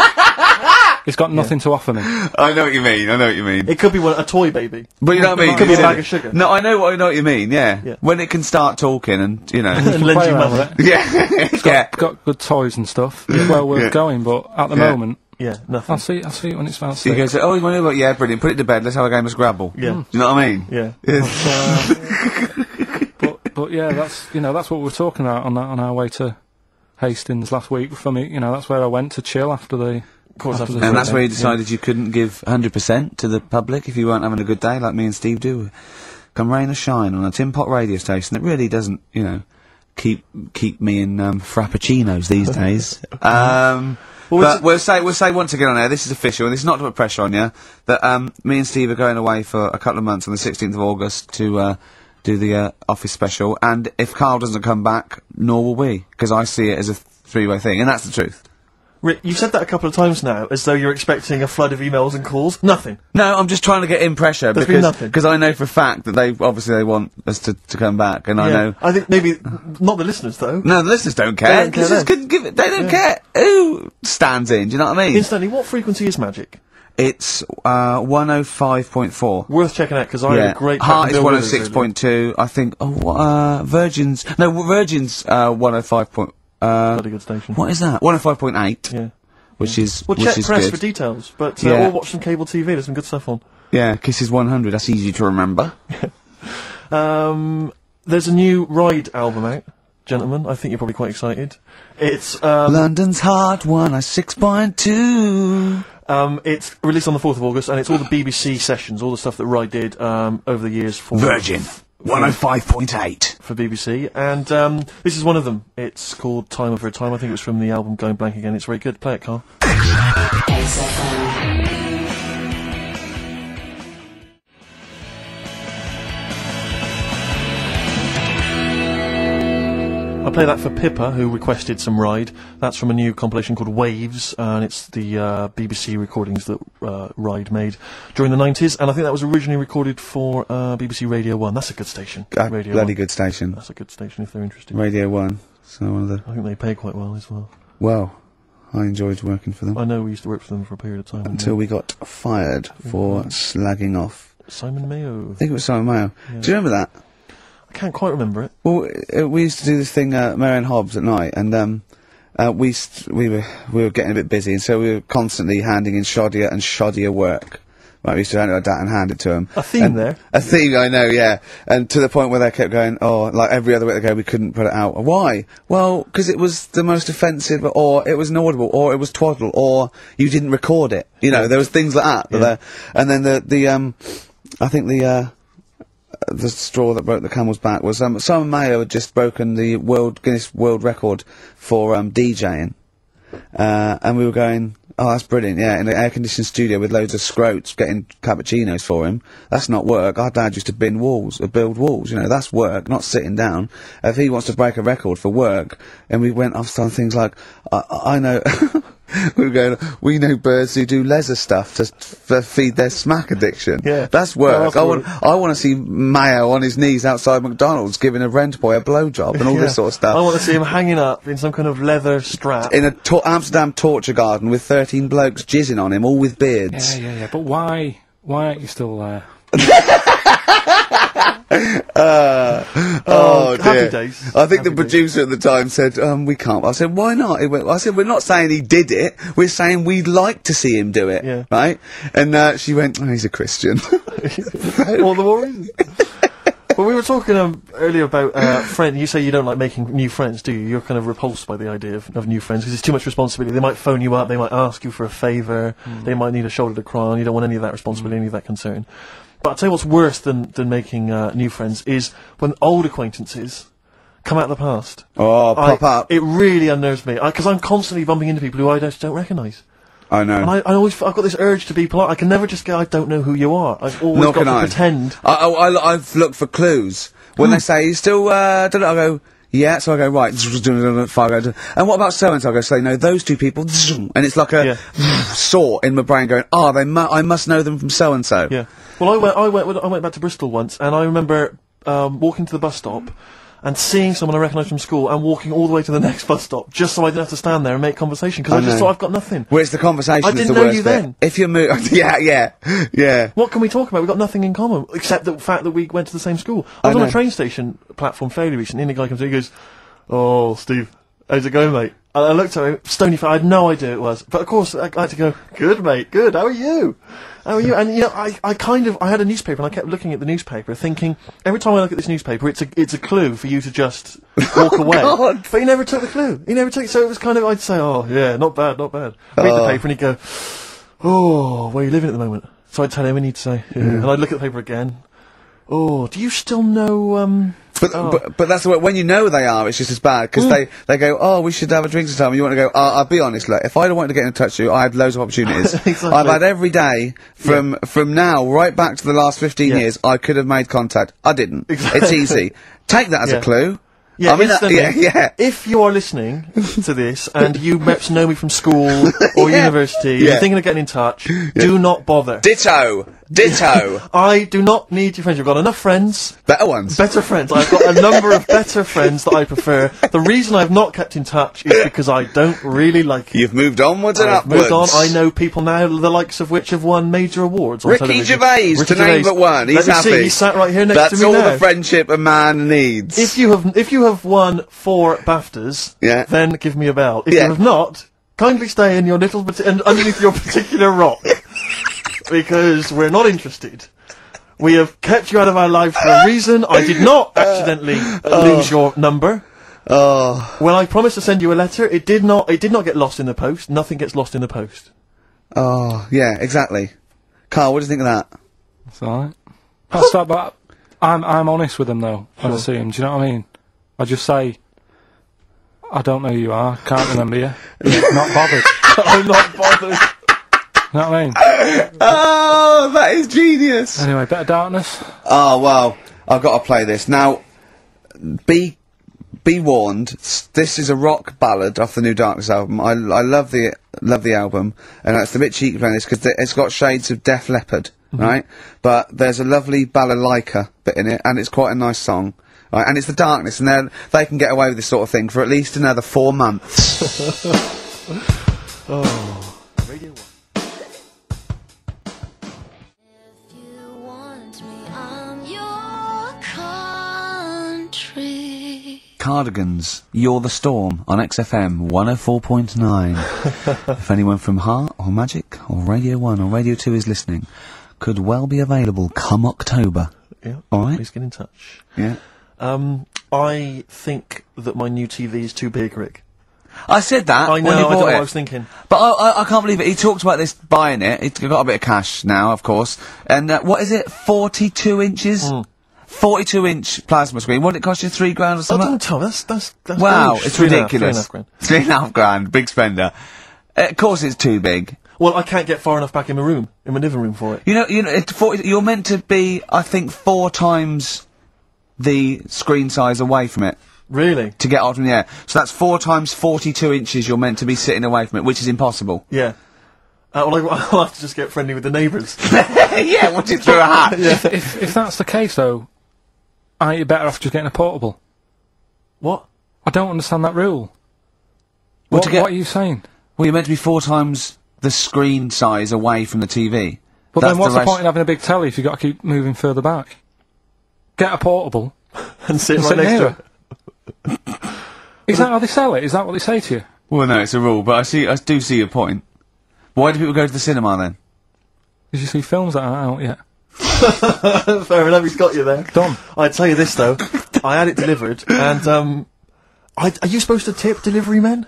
It's got nothing to offer me. I know what you mean. I know what you mean. It could be one, a toy baby. but you know what I mean. It could be a bag of sugar. No, I know what I know what you mean. Yeah. Yeah. When it can start talking and you know. and lend you around money. with it. yeah. yeah. Got good toys and stuff. It's well worth Yeah. going, but at the Yeah. moment, Yeah, nothing. I'll see. I'll see it when it's about So you six. go, oh, you want to what? Yeah, brilliant. Put it to bed. Let's have a game of Scrabble. Yeah. Do you know what I mean? Yeah. Uh, but but yeah, that's you know that's what we were talking about on that, on our way to Hastings last week. For me, you know, that's where I went to chill after the. Of course, After after the And that's where you decided you couldn't give 100% to the public if you weren't having a good day, like me and Steve do. Come rain or shine on a tin pot radio station that really doesn't, you know, keep keep me in um, frappuccinos these days. Um, Well, but we'll say we'll say once again on air. This is official, and this is not to put pressure on you. That um, me and Steve are going away for a couple of months on the 16th of August to uh, do the uh, office special. And if Carl doesn't come back, nor will we, because I see it as a three-way thing, and that's the truth. Rick, you've said that a couple of times now, as though you're expecting a flood of emails and calls. Nothing. No, I'm just trying to get in pressure There's because nothing. because I know for a fact that they obviously they want us to, to come back, and I know I think maybe not the listeners though. No, the listeners don't care. don't care Just couldn't give it- they don't care who stands in. Do you know what I mean? Instantly, what frequency is Magic? it's uh, 105.4. Worth checking out because I had a great. Heart is Bill Withers earlier. 106.2. I think. Oh, uh, Virgin's no, Virgin's uh, 105. Point, uh, Bloody good station. what is that? 105.8, Yeah. which is Well, which check is press good. for details, but uh, Yeah. or watch some cable TV. There's some good stuff on. yeah, Kisses 100. That's easy to remember. Um, there's a new Ride album out, gentlemen. I think you're probably quite excited. It's um, London's Heart 106.2. um, it's released on the fourth of August, and it's all the BBC sessions, all the stuff that Ride did um, over the years for Virgin 105.8. for BBC, and um, this is one of them. It's called Time of Her Time. I think it was from the album Going Blank Again. It's very good. Play it, Carl. I play that for Pippa, who requested some ride. That's from a new compilation called Waves, uh, and it's the uh, BBC recordings that uh, Ride made during the 90s. And I think that was originally recorded for uh, BBC Radio 1. That's a good station. Uh, Radio bloody 1. good station. That's a good station if they're interested. Radio 1. So one of the. I think they pay quite well as well. Well, I enjoyed working for them. I know we used to work for them for a period of time. until we got fired for slagging off. Simon Mayo. I think it was Simon Mayo. Do you remember that? I can't quite remember it. Well, uh, we used to do this thing, uh, Mary Anne Hobbs at night, and um, uh, we we were we were getting a bit busy, and so we were constantly handing in shoddier and shoddier work. Right, we used to hand it like that and hand it to them. A theme there. A theme, I know, yeah. And to the point where they kept going, oh, like every other week they go, we couldn't put it out. Why? Well, because it was the most offensive, or it was inaudible, or it was twaddle, or you didn't record it. You know, there was things like that. Yeah. there- And then the, the, um, I think the, uh, the straw that broke the camel's back was um, Simon Mayo had just broken the world Guinness World Record for um, DJing, uh, and we were going, "Oh, that's brilliant! Yeah, in an air-conditioned studio with loads of scroats getting cappuccinos for him. That's not work. Our dad used to bin walls, or build walls. You know, that's work, not sitting down. If he wants to break a record for work, and we went off on things like, I, I know." We were going. We know birds who do leisure stuff to f- feed their smack addiction. Yeah. that's Well, work. that's I want. I want to see Mayo on his knees outside McDonald's giving a rent boy a blowjob and all Yeah. this sort of stuff. I want to see him hanging up in some kind of leather strap. in a to- Amsterdam torture garden with 13 blokes jizzing on him, all with beards. Yeah, yeah, yeah. But why? Why aren't you still there? Oh, happy dear. days. I think Happy the producer at the time said, um, we can't. I said, why not? He went, I said, we're not saying he did it. We're saying we'd like to see him do it. Yeah. Right? And uh, she went, oh, he's a Christian. All the more reason. Well, we were talking um, earlier about uh, friend. You say you don't like making new friends, do you? You're kind of repulsed by the idea of, of new friends because it's too much responsibility. They might phone you up, they might ask you for a favour, they might need a shoulder to cry on. You don't want any of that responsibility, any of that concern. But I'll tell you what's worse than, than making uh, new friends is when old acquaintances come out of the past. oh, pop up. It really unnerves me because I'm constantly bumping into people who I just don't recognise. I know. And I, I always, I've got this urge to be polite. I can never just go, I don't know who you are. I've always Nor got can to I. pretend. I, I, I, have looked for clues. When they say, you still, uh, don't know, I go, yeah, so I go, right, five, and what about so-and-so? I go, so they know those two people, and it's like a saw in my brain going, oh, they mu- I must know them from so-and-so. Yeah. Well, I went, I went, I went back to Bristol once, and I remember um, walking to the bus stop and seeing someone I recognised from school, and walking all the way to the next bus stop just so I didn't have to stand there and make conversation because I, I just know. thought I've got nothing. Where it's the conversation I didn't the know you bit. then. If you're move, yeah, yeah, yeah. What can we talk about? We've got nothing in common except the fact that we went to the same school. I was I on a train station platform fairly recently, and the guy comes in and he goes, "Oh, Steve, how's it going, mate?" And I looked at him, stony. I had no idea it was, but of course I like to go, "Good, mate, good. How are you? How are you?" And you know, I, I kind of, I had a newspaper, and I kept looking at the newspaper, thinking every time I look at this newspaper, it's a, it's a clue for you to just walk away. God. But he never took the clue. He never took. So it was kind of, I'd say, "Oh, yeah, not bad, not bad." Read the paper, and he'd go, "Oh, where are you living at the moment?" So I'd tell him, and he'd say, yeah. and I'd look at the paper again. Oh, do you still know um, But, but but that's the way, when you know they are, it's just as bad because they they go, oh, we should have a drink sometime. And you want to go? Uh, I'll be honest, look, if I'd wanted to get in touch with you, I had loads of opportunities. Exactly. I've had every day from from now right back to the last fifteen Yeah. years. I could have made contact. I didn't. Exactly. It's easy. Take that as Yeah. a clue. Yeah, I mean, that- yeah, yeah. If you are listening to this and you perhaps know me from school or Yeah. university, Yeah. you're thinking of getting in touch, do not bother. Ditto, ditto. I do not need your friends. You've got enough friends, Better ones. better friends. I've got a number of better friends that I prefer. The reason I've not kept in touch is because I don't really like it. You've moved onwards and I've upwards. moved on. I know people now, the likes of which have won major awards. Ricky television. Gervais, Ricky to name Gervais. but one. He's Let me happy. See, he's sat right here next That's to me That's all now. the friendship a man needs. If you have if you have won four BAFTAs, Yeah. then give me a bell. If Yeah. you have not, kindly stay in your little and underneath your particular rock, because we're not interested. We have kept you out of our lives for a reason. I did not accidentally uh, lose your number. oh, When I promised to send you a letter, it did not. It did not get lost in the post. Nothing gets lost in the post. oh, yeah, exactly. Carl, what do you think of that? It's alright. That's that, but I'm I'm honest with them though when I see them. Do you know what I mean? I just say, I don't know who you are. Can't remember you. not bothered. I'm not bothered. You know what I mean? Oh, that is genius. Anyway, better darkness. Oh well, I've got to play this now. Be be warned. This is a rock ballad off the new Darkness album. I, I love the love the album, and it's a bit cheeky playing this because it's got shades of Def Leppard, mm-hmm. right? But there's a lovely balalaika bit in it, and it's quite a nice song. Right, and it's the darkness, and then they can get away with this sort of thing for at least another four months. Oh. You Cardigans, You're the Storm on XFM 104.9. if anyone from Heart or Magic or Radio 1 or Radio 2 is listening, could well be available come October. Yeah. All right. Please get in touch. Yeah. Um, I think that my new TV is too big, Rick. I said that I know. when he I bought what it. I was thinking. But I, I, I can't believe it. He talked about this buying it. He's got a bit of cash now, of course. And uh, what is it? 42 inches? Hmm. 42 inch plasma screen. What did it cost you? Three grand or Oh, something? don't tell me. That's that's that's wow, huge. it's Three and a half- ridiculous. three and a half grand. Three and a half grand. Big spender. Uh, of course it's too big. Well, I can't get far enough back in my room, in my living room for it. You know, you know, it, 40, you're meant to be, I think, four times the screen size away from it Really? to get out from the air. So that's four times 42 inches you're meant to be sitting away from it, which is impossible. Yeah. Uh, well, I, I'll have to just get friendly with the neighbours. yeah, watch you through a hat. If, if if that's the case though, aren't you better off just getting a portable? what? I don't understand that rule. Well, What, to get- what are you saying? Well, you're meant to be four times the screen size away from the TV. But That's then what's the, ratio- point in having a big telly if you've got to keep moving further back? Get a portable. And sit and right sit next to near it. it. Is that how they sell it? Is that what they say to you? Well, no, it's a rule, but I see, I do see your point. Why do people go to the cinema then? Did you see films that aren't out yet? Fair enough, he's got you there. Done. I tell you this though, I had it delivered, and um, I, are you supposed to tip delivery men?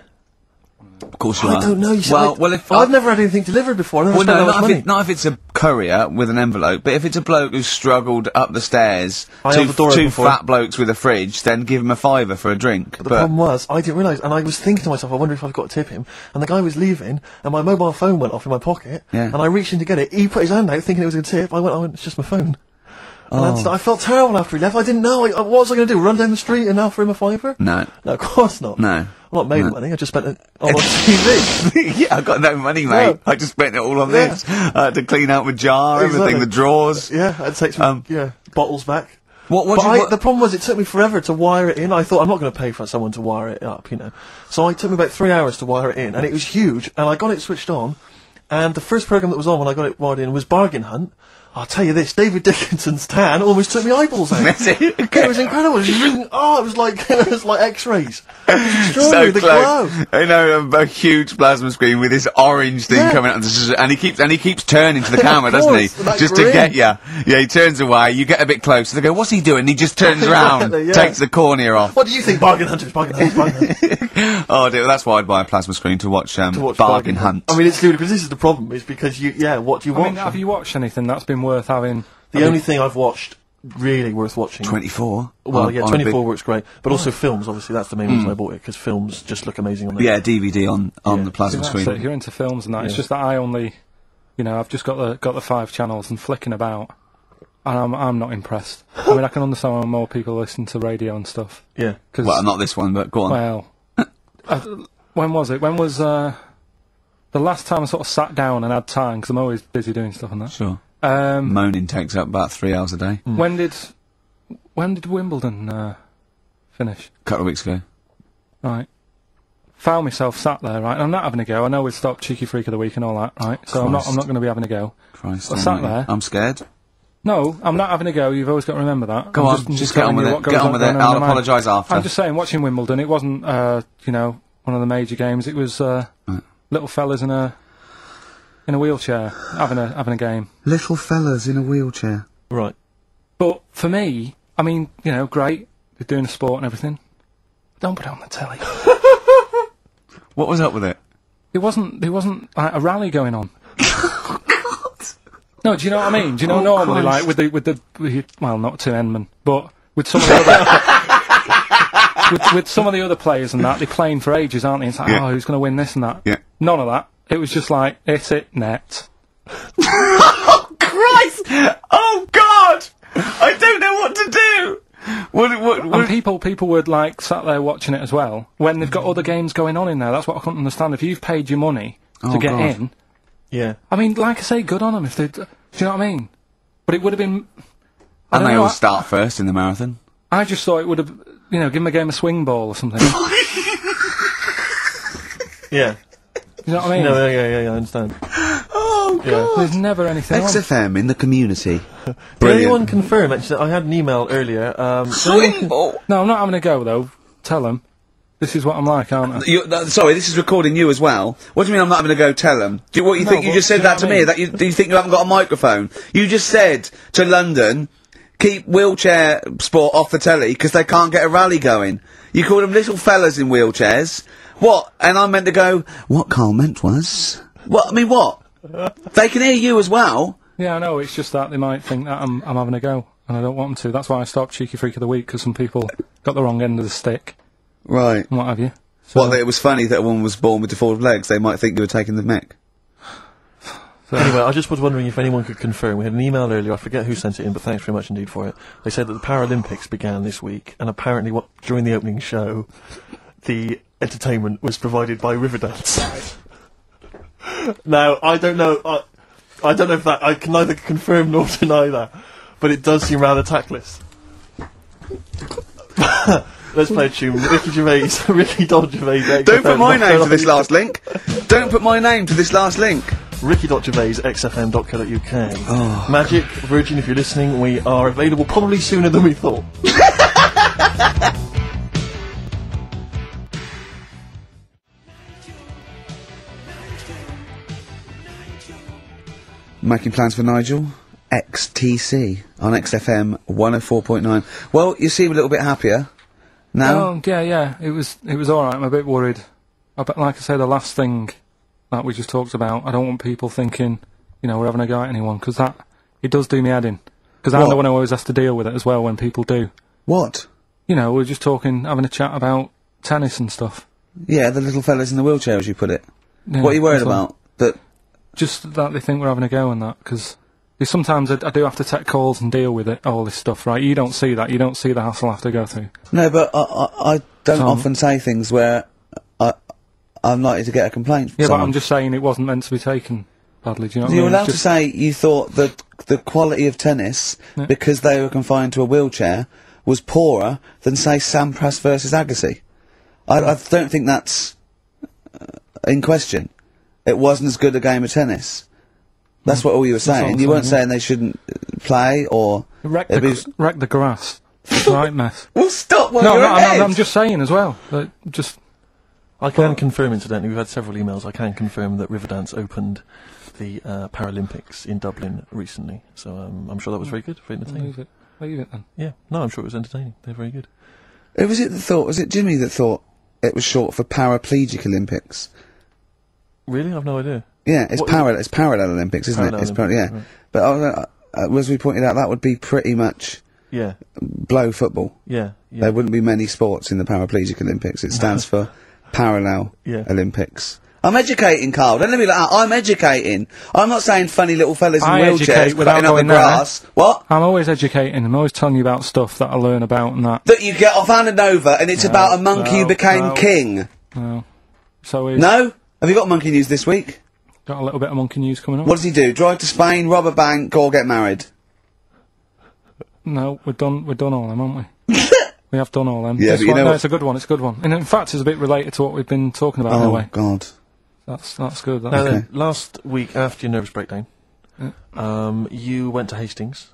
Of course you I are. don't know. You see, well, I, well, if I've never had anything delivered before. I've never Well, spent no, that much not money. if, it, not if it's a courier with an envelope, but if it's a bloke who's struggled up the stairs, I two, two fat blokes with a fridge, then give him a fiver for a drink. The problem was, I didn't realise, and I was thinking to myself, I wonder if I've got to tip him. And the guy was leaving, and my mobile phone went off in my pocket, Yeah. and I reached in to get it. He put his hand out, thinking it was a tip. I went, oh, it's just my phone. And Oh. I felt terrible after he left. I didn't know. I, I- what was I going to do? Run down the street and offer him a fiver? no. No, of course not. No. Not made No. money. I just spent it on TV. yeah, I got no money, mate. No. I just spent it all on Yeah. this. I had to clean out my jar, everything, the drawers. yeah, I'd take some Um, yeah bottles back. What? What? But do you, I, what the problem was, it took me forever to wire it in. I thought I'm not going to pay for someone to wire it up, you know. So it took me about three hours to wire it in, and it was huge. And I got it switched on, and the first program that was on when I got it wired in was Bargain Hunt. I'll tell you this: David Dickinson's tan almost took me eyeballs out. It. It was incredible. It was, oh, it was like it was like X-rays. It was so the close. glow. I know a, a huge plasma screen with this orange thing Yeah. coming out, and this and he keeps and he keeps turning to the camera, Of doesn't he? course, that Just to get you. Yeah, he turns away. You get a bit closer. They go, "What's he doing?" He just turns around, yeah. takes the cornea off. What do you think, Bargain Hunters? Bargain Hunters. Bargain Hunters. oh dear, well, that's why I'd buy a plasma screen to watch, um, to watch Bargain Hunt. I mean, it's ludicrous. This is the problem. Is because you, yeah. What do you I watch? mean, have you watched anything that's been worth having? the only thing I've watched really worth watching. 24. Well, on- yeah, on 24 big- Hmm. works great, but also films. Obviously, that's the main reason I bought it because films just look amazing on there. Yeah, DVD on, on Yeah. the plasma That's screen. it. You're into films and that. It's just that I only, you know, I've just got the got the five channels and flicking about, and I'm I'm not impressed. I mean, I can understand why more people listen to radio and stuff. yeah. Cause, Well, not this one, but go on. well, I, when was it? When was uh, the last time I sort of sat down and had time? Because I'm always busy doing stuff and that. sure. Um, Moaning takes up about three hours a day. when did when did Wimbledon uh, finish? A couple of weeks ago. Right. Found myself sat there, right? And I'm not having a go. I know we've stopped cheeky freak of the week and all that, right? So I'm not. I'm not going to be having a go. Christ. I sat there. I'm scared. No, I'm not having a go. You've always got to remember that. Go I'm on, just, just get on with it. Get on with it. I'll apologise after. I'm just saying, watching Wimbledon, it wasn't, uh, you know, one of the major games. It was uh, Right. little fellas in a in a wheelchair having a having a game. Little fellas in a wheelchair. Right. But for me, I mean, you know, great. They're doing a sport and everything. Don't put it on the telly. What was up with it? It wasn't. There wasn't like a rally going on. no, do you know what I mean? Do you know Oh, normally Christ. like with the with the with, well, not to Henman, but with some of the other with, with some of the other players and that they're playing for ages, aren't they? It's like, Yeah. oh, who's going to win this and that? Yeah. None of that. It was just like hit it net. oh, Christ! Oh God! I don't know what to do. What? What? And people people were like sat there watching it as well when they've got other games going on in there. That's what I couldn't understand. If you've paid your money to Oh, get God. in, Yeah. I mean, like I say, good on them if they. Do you know what I mean? But it would have been. I and they know. all I- start first in the marathon. I just thought it would have, you know, given a game a swing ball or something. you know what I mean? No, yeah, yeah, yeah, yeah, I understand. Oh Yeah. There's never anything on. XFM in the community. Can Brilliant. anyone confirm? Actually, I had an email earlier. Um, Swing ball. No, I'm not having a go though. Tell them. This is what I'm like, aren't I? You, that, sorry, this is recording you as well. What do you mean I'm not going to go tell them? Do you, what you No, think you but just do said you know that to what I me? mean? That you, do you think you haven't got a microphone? You just said to London, keep wheelchair sport off the telly because they can't get a rally going. You called them little fellas in wheelchairs. What? And I'm meant to go. What Carl meant was. What? I mean, what? they can hear you as well. Yeah, I know. It's just that they might think that I'm, I'm having a go, and I don't want them to. That's why I stopped Cheeky Freak of the Week because some people got the wrong end of the stick Right. and what have you. So, What? That it was funny that a woman was born with deformed legs. They might think you were taking the mic. so- Anyway, I just was wondering if anyone could confirm. We had an email earlier. I forget who sent it in, but thanks very much indeed for it. They said that the Paralympics began this week, and apparently, what during the opening show, the entertainment was provided by Riverdance. now, I don't know. I, I don't know if that I can neither confirm nor deny that, but it does seem rather tactless. Let's play a tune. Ricky Gervais, Ricky Don Gervais. Don't put my name to this last link. Don't put my name to this last link. ricky.gervais, xfm.co.uk. Oh. Magic, Virgin, if you're listening, we are available probably sooner than we thought. Making plans for Nigel? XTC on XFM 104.9. Well, you seem a little bit happier now. Oh, yeah, yeah. It was it was all right. I'm a bit worried. I bet, like I say, the last thing that we just talked about. I don't want people thinking, you know, we're having a go at anyone because that it does do me head in. Because I'm the one who always has to deal with it as well when people do. What? You know, we're just talking, having a chat about tennis and stuff. Yeah, the little fellas in the wheelchair, as you put it. Yeah, what are you worried about? That Just that they think we're having a go and that because. Sometimes I, I do have to take calls and deal with it, all this stuff, right? You don't see that. You don't see the hassle I have to go through. no, but I, I, I don't Tom. often say things where I, I'm likely to get a complaint. From Yeah, but. I'm just saying it wasn't meant to be taken badly. Do you know what You're I mean? allowed to say you thought that the quality of tennis, Yeah. because they were confined to a wheelchair, was poorer than, say, Sampras versus Agassi. I, I don't think that's uh, in question. It wasn't as good a game of tennis. That's what all you were saying. I'm You weren't saying, saying they shouldn't uh, play or. Wreck the, be- gr- wreck the grass. It's right mess. Well, stop while no, I'm, you're not, I'm, I'm just saying as well. That just I can confirm, incidentally, we've had several emails. I can confirm that Riverdance opened the uh, Paralympics in Dublin recently. So um, I'm sure that was very good, very entertaining. leave it. Leave it then. Yeah, no, I'm sure it was entertaining. They're very good. Who was it that thought? Was it Jimmy that thought it was short for paraplegic Olympics? Really? I've no idea. Yeah, it's What- parallel. It's parallel Olympics, isn't it? It's Paralympics, par- yeah. right. But uh, uh, as we pointed out, that would be pretty much Yeah, blow football. yeah, yeah. There wouldn't be many sports in the Paraplegic Olympics. It stands for Parallel Yeah. Olympics. I'm educating, Carl. Don't let me like that. I'm educating. I'm not saying funny little fellas in I wheelchairs educate without cutting up the going there. grass. What? I'm always educating. I'm always telling you about stuff that I learn about and that. That you get off Anna Nova and it's about a monkey who became no. king. So we've No? Have you got monkey news this week? got a little bit of monkey news coming up. What does he do? Drive to Spain, rob a bank, or get married? No, we're done. We're done all them, aren't we? we have done all them. Yeah, This but you one- know no, it's a good one. It's a good one. And in fact, it's a bit related to what we've been talking about Oh, way. God. That's that's good. That's Now good. then, last week after your nervous breakdown, Yeah. um, you went to Hastings.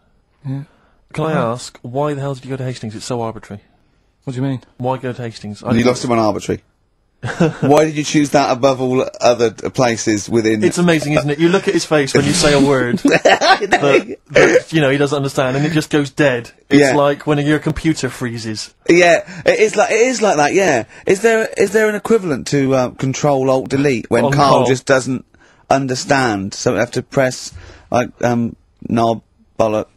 Yeah. Can I Uh-huh. ask why the hell did you go to Hastings? It's so arbitrary. What do you mean? Why go to Hastings? I And you lost him on arbitrary. Why did you choose that above all other uh, places within... It's amazing, isn't it? You look at his face when you say a word that, that, you know he doesn't understand, and it just goes dead. It's Yeah. like when your computer freezes. Yeah, it is like it is like that. Yeah, is there is there an equivalent to uh, Control Alt Delete when On Carl just doesn't understand? So we have to press like um knob bollock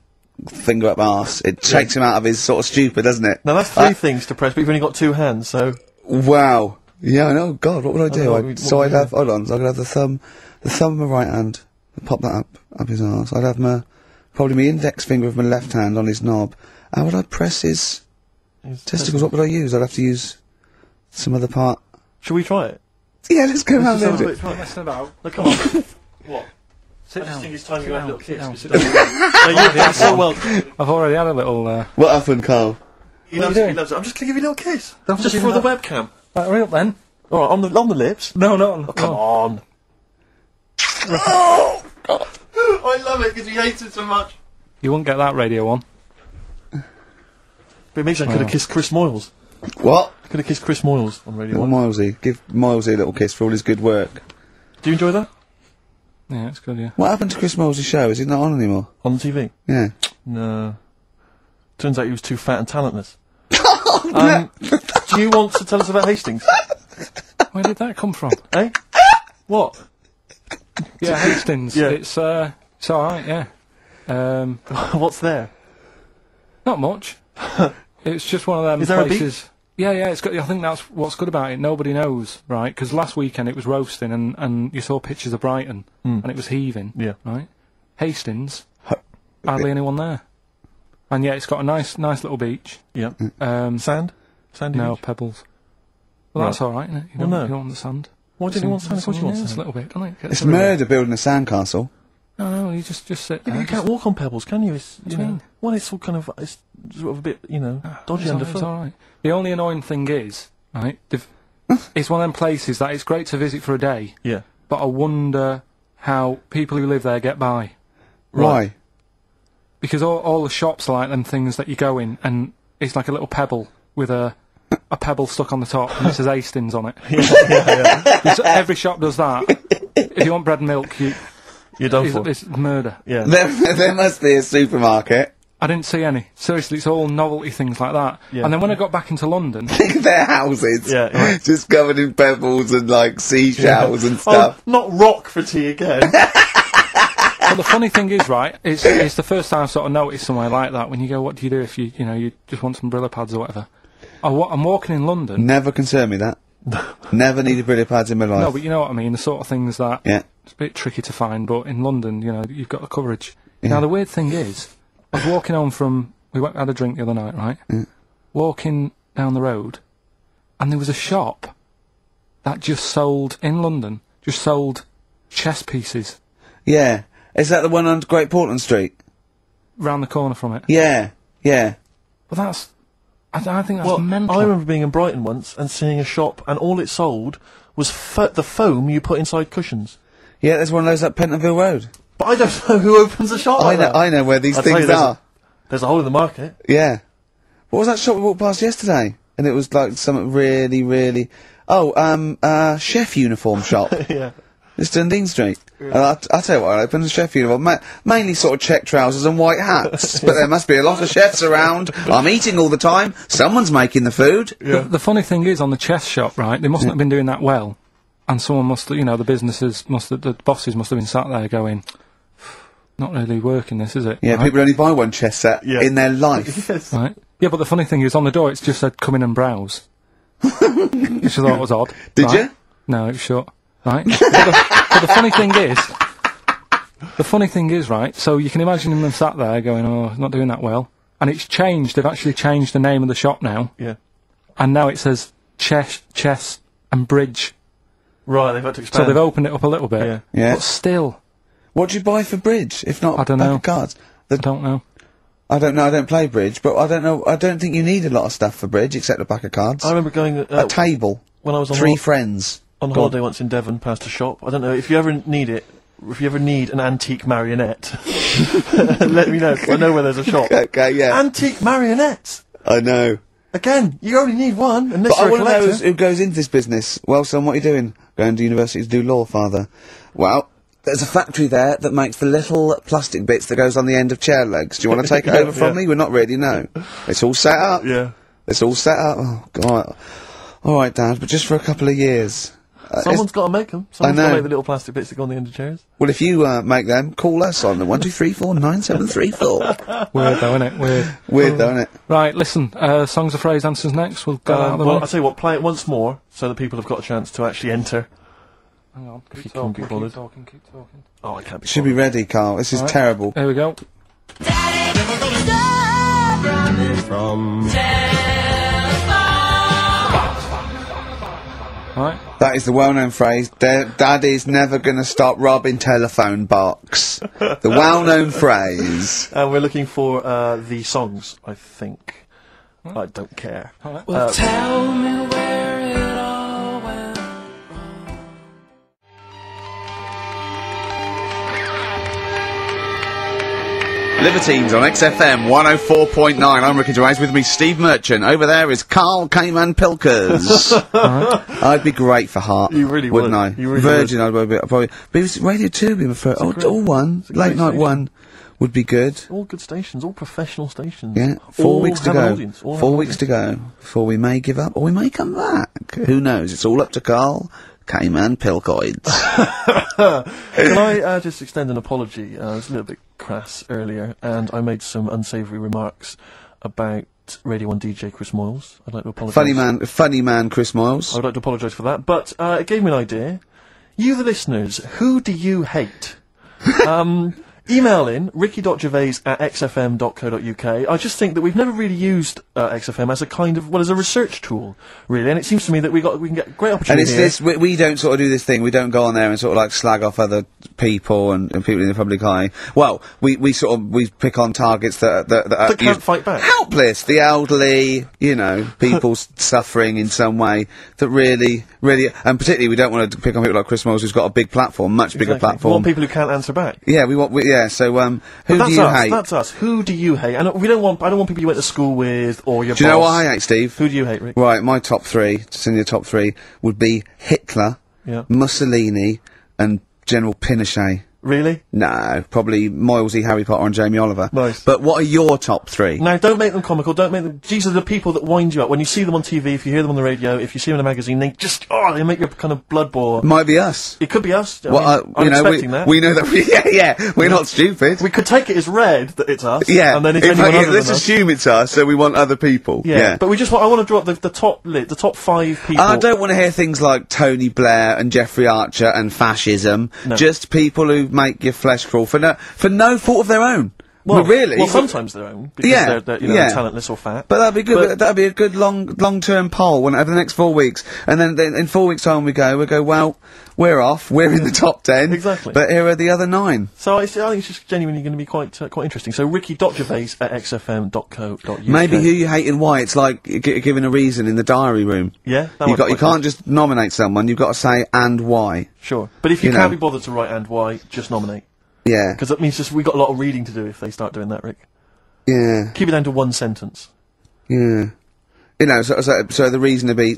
finger up arse. It takes him out of his sort of stupid, doesn't it? Now that's three Uh, things to press, but you've only got two hands, so Wow. Yeah, I know. God, what would I do? know, what I'd, would- so I'd have hold on. So I'd have the thumb, the thumb of my right hand, pop that up up his arse. I'd have my probably my index finger of my left hand on his knob. How would I press his It's- testicles? What would I use? I'd have to use some other part. Should we try it? Yeah, let's go around Let's just there. have a bit- messing about. Look, come on. what? Sit I just down. think it's time Sit you have a little kiss. down, 'cause sit it doesn't- No, you're so welcome. I've already had a little. Uh, What happened, Carl? He What are loves you it. He loves it. I'm just gonna give you a little kiss, Don't just for the webcam. Right, hurry up then. All right, on the on the lips. No, no. Come no. on. oh God! I love it because he hates it so much. You won't get that radio on. But maybe I could have kissed Chris Moyles. What? I could have kissed Chris Moyles on Radio Little One. Moylesy. Give Moylesy a little kiss for all his good work. Do you enjoy that Yeah, it's good. Yeah. What happened to Chris Moyles's show? Is he not on anymore? on the TV? Yeah. No. Turns out he was too fat and talentless. um, do you want to tell us about Hastings? Where did that come from? eh? What? Yeah, Hastings. Yeah. It's uh, it's all right. Yeah. Um, What's there? not much. it's just one of them Is there a places. Yeah, yeah. It's got. I think that's what's good about it. Nobody knows, right? Because last weekend it was roasting, and and you saw pictures of Brighton, and it was heaving. Hmm. Yeah. Right. Hastings. Hardly anyone there. And yeah, it's got a nice, nice little beach. Yeah. Um, Sand? Sandy no beach? pebbles. Well, that's all right, isn't it? You don't, no. you don't want the sand. Why didn't you want sand? Of course you want Yeah, it's a little bit, don't it? Gets It's everywhere. murder building a sandcastle. No, no, you just just sit Yeah, there. you can't walk on pebbles, can you? It's, you What do know, mean? well, it's all kind of, it's sort of a bit, you know, ah, dodgy underfoot. It's all right. The only annoying thing is, right? it's one of them places that it's great to visit for a day, Yeah. but I wonder how people who live there get by Why? because all, all the shops are like them things that you go in and it's like a little pebble with a a pebble stuck on the top and it says Hastings on it. It's- Every shop does that. If you want bread and milk, you, You're done it's, for. it's murder. Yeah. There, there must be a supermarket. I didn't see any. Seriously, it's all novelty things like that. Yeah. And then when I got back into London, Think of their houses. Yeah, yeah. Just covered in pebbles and like seashells and Oh, stuff. not rock for tea again. Well, the funny thing is, right, it's, it's the first time I've sort of noticed somewhere like that when you go, what do you do if you, you know, you just want some Brillo pads or whatever. I I'm walking in London. Never concerned me that. Never needed Brilliant pads in my life. No, but you know what I mean, the sort of things that yeah. it's a bit tricky to find, but in London, you know, you've got the coverage. Yeah. Now, the weird thing is, I was walking home from, we went, had a drink the other night, right? Yeah. Walking down the road, and there was a shop that just sold, in London, just sold chess pieces Yeah. Is that the one on Great Portland Street? round the corner from it. Yeah. Yeah. But that's, I, I think that's well, mental. I remember being in Brighton once and seeing a shop, and all it sold was fo- the foam you put inside cushions. Yeah, there's one of those at Pentonville Road. But I don't know who opens a shop I like know, that. I know where these I'll tell you, things there's a- are. There's a hole in the market. Yeah. What was that shop we walked past yesterday? And it was like something really, really. Oh, um, uh, chef uniform shop. yeah. It's Dundee Street. And I, I tell you what, I opened a chef uniform. Ma- mainly sort of check trousers and white hats. but there must be a lot of chefs around. I'm eating all the time. Someone's making the food. The, the funny thing is, on the chess shop, right, they mustn't have been doing that well. And someone must, you know, the businesses must, have, the bosses must have been sat there going, not really working. This is it? Yeah, right? people only buy one chess set Yeah. in their life. Yes. Right. Yeah, but the funny thing is, on the door it's just said "come in and browse," which I thought was odd. Did right? you? No, it's shut. Right. but, the, but the funny thing is, the funny thing is, right. So you can imagine them sat there going, "Oh, not doing that well," and it's changed. They've actually changed the name of the shop now, Yeah. and now it says chess, chess and bridge. Right, they've had to expand. So they've opened it up a little bit. Yeah. Yeah. But still, What do you buy for bridge, if not I don't pack know. of cards? I don't know. I don't know, I don't play bridge, but I don't know, I don't think you need a lot of stuff for bridge, except a pack of cards. I remember going uh, a table. when I was on Three hol- friends. On Go on. holiday once in Devon, past a shop. I don't know if you ever need it. If you ever need an antique marionette, let me know. I know where there's a shop. Okay, yeah. Antique marionettes. I know. Again, you only need one, unless But I you're a want to know who goes into this business. Well, son, what are you doing? Going to university to do law, father. Well, there's a factory there that makes the little plastic bits that goes on the end of chair legs. Do you want to take it Yeah, over from yeah. me? We're not ready, no. It's all set up. Yeah. It's all set up. Oh, God. All right, Dad, but just for a couple of years. Uh, Someone's got to make them. Someone's got know. to make the little plastic bits that go on the end of chairs. well, if you uh, make them, call us on the one two three four nine seven three four. Weird though, isn't it? Weird. Weird, though, isn't it? Right, listen. Uh, songs of phrase answers next. We'll go out the well. I'll tell you what, play it once more so that people have got a chance to actually enter. Hang on. If Keep you can talking, be keep bothered. talking, keep talking. Oh, I can't be Should be ready, Carl. This is All right. terrible. Here we go. From Right. That is the well-known phrase. Daddy's never going to stop robbing telephone box. the well-known phrase. And we're looking for uh, the songs, I think. I don't care. All right. Uh, Tell me where Libertines on XFM 104.9. I'm Ricky Gervais. With me, Steve Merchant. Over there is Carl Cayman Pilkers. I'd be great for Heart. You really wouldn't would. I? You really Virgin, I'd be, probably. But it was Radio 2 would be my first. Oh, all one. Late night station. one would be good. all good stations, all professional stations. Yeah, four All weeks to go. audience, Four weeks to go before we may give up or we may come back. Who knows? It's all up to Carl Cayman Pilkoids. Can I uh, just extend an apology? Uh, I was a little bit crass earlier, and I made some unsavoury remarks about Radio 1 DJ Chris Moyles. I'd like to apologise. funny man, funny man, Chris Moyles. I would like to apologise for that, but uh, it gave me an idea. You, the listeners, who do you hate? um, email in ricky.gervais at xfm.co.uk. I just think that we've never really used uh, XFM as a kind of, well, as a research tool, really, and it seems to me that we got we can get great opportunities. And it's this, we, we don't sort of do this thing, we don't go on there and sort of like slag off other people and, and people in the public eye. Well, we, we sort of, we pick on targets that, that, that, are That can't fight back. Helpless, the elderly, you know, people suffering in some way that really, really, and particularly we don't want to pick on people like Chris Moyles who's got a big platform, much bigger Exactly. We platform. want people who can't answer back. Yeah, we want. We, yeah, so um, who that's do you us. hate? That's us. Who do you hate? And we don't want. I don't want people you went to school with or your. do you know what. I hate, Steve? Who do you hate, Rick? Right, my top three, just in your top three, would be Hitler, Yeah. Mussolini, and General Pinochet. Really? No, probably Moylesy, Harry Potter, and Jamie Oliver. Nice. But what are your top three? Now, don't make them comical. Don't make them. These are the people that wind you up when you see them on TV. If you hear them on the radio, if you see them in a magazine, they just oh, they make your kind of blood boil. Might be us. It could be us. I Well, mean, uh, I'm you know, we, that. we know that. We, yeah, yeah, we're not stupid. We could take it as read that it's us. yeah, And then if anyone fact, yeah, let's than us, assume it's us, so we want other people. yeah. yeah. But we just want. I want to drop the, the top lit, the top five people. I don't want to hear things like Tony Blair and Jeffrey Archer and fascism. No. Just people who make your flesh crawl for no for no fault of their own. Well, really. Well, sometimes their own because Yeah, they're, they're you know yeah. talentless or fat. But that'd be good. But- that'd be a good long long term poll when, over the next four weeks, and then, then in four weeks' time we go. We go. Well, we're off. We're in the top ten. Exactly. But here are the other nine. So I, I think it's just genuinely going to be quite uh, quite interesting. So Ricky ricky.gervais at xfm.co.uk. Maybe who you hate and why. It's like g- giving a reason in the diary room. Yeah, You got. You can't just nominate someone. You've got to say and why. Sure. But if you, You can't know. be bothered to write and why, just nominate. Yeah. Because that means just we got a lot of reading to do if they start doing that, Rick. Yeah. Keep it down to one sentence. Yeah. You know, so, so, so the reason to be